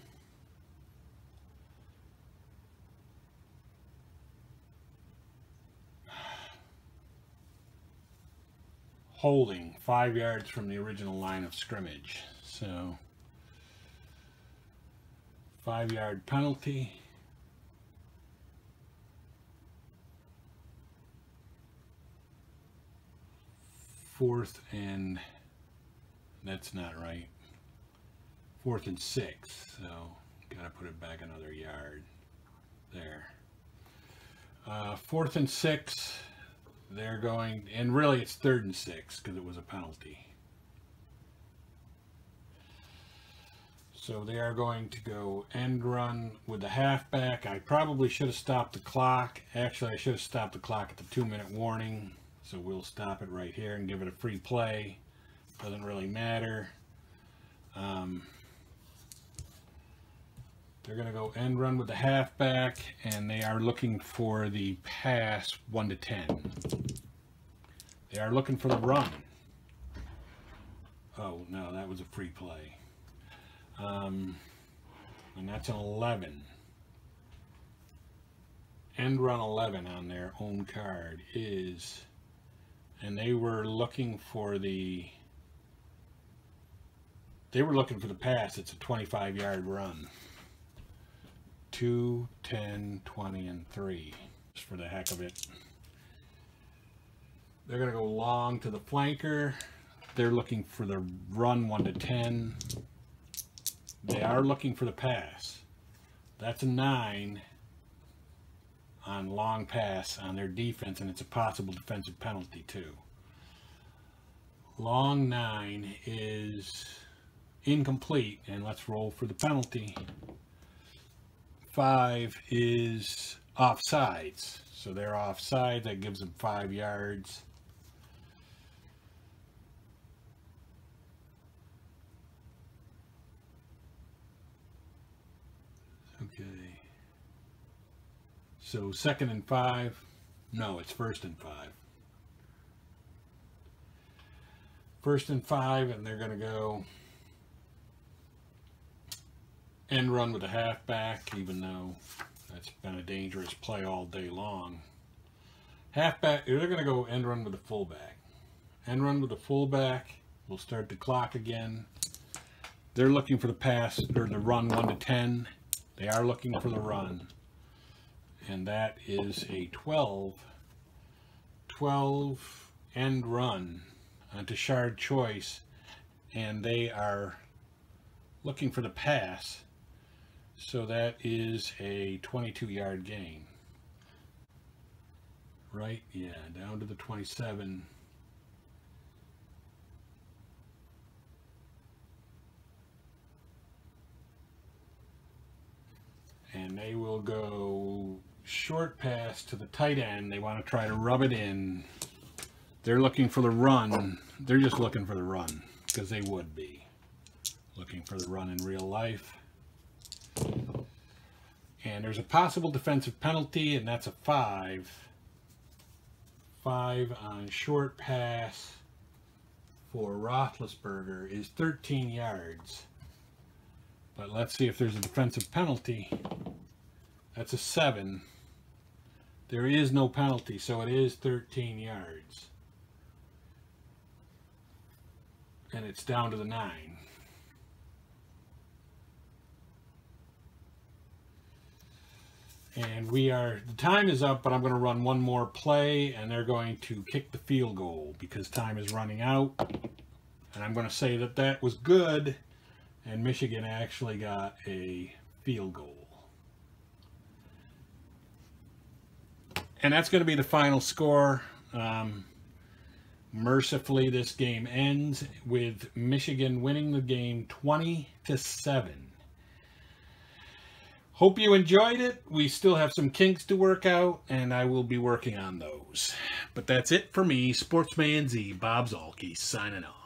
holding five yards from the original line of scrimmage. So, five yard penalty. Fourth and, that's not right. Fourth and six, so got to put it back another yard there. Uh, fourth and six, they're going, and really it's third and six because it was a penalty. So they are going to go end run with the halfback. I probably should have stopped the clock. Actually, I should have stopped the clock at the two minute warning. So we'll stop it right here and give it a free play. Doesn't really matter. Um, they're going to go end run with the halfback, and they are looking for the pass 1 to 10. They are looking for the run. Oh, no, that was a free play. Um, and that's an 11. End run 11 on their own card is, and they were looking for the, they were looking for the pass. It's a 25 yard run. 2, 10, 20, and 3, just for the heck of it. They're going to go long to the flanker. They're looking for the run 1 to 10. They are looking for the pass. That's a 9 on long pass on their defense, and it's a possible defensive penalty too. Long 9 is incomplete, and let's roll for the penalty. 5 is offsides, so they're offside. That gives them 5 yards. Okay. So second and five. No, it's first and five. First and five, and they're going to go end run with a halfback, even though that's been a dangerous play all day long. Halfback, they're going to go end run with a fullback. End run with a fullback. We'll start the clock again. They're looking for the pass or the run 1 to 10. They are looking for the run. And that is a 12. 12 end run on Tashard Choice. And they are looking for the pass. So that is a 22 yard gain. Right? Yeah, down to the 27. and they will go short pass to the tight end. They want to try to rub it in. They're looking for the run. They're just looking for the run because they would be looking for the run in real life. And there's a possible defensive penalty, and that's a five. Five on short pass for Roethlisberger is 13 yards. But let's see if there's a defensive penalty. That's a 7. There is no penalty, so it is 13 yards. And it's down to the 9. And we are, the time is up, but I'm going to run one more play, and they're going to kick the field goal because time is running out. And I'm going to say that that was good, and Michigan actually got a field goal. and that's going to be the final score. Um, mercifully, this game ends with Michigan winning the game 20 to 7. Hope you enjoyed it. We still have some kinks to work out, and I will be working on those. But that's it for me, Sports Man Z, Bob Zuhlke, signing off.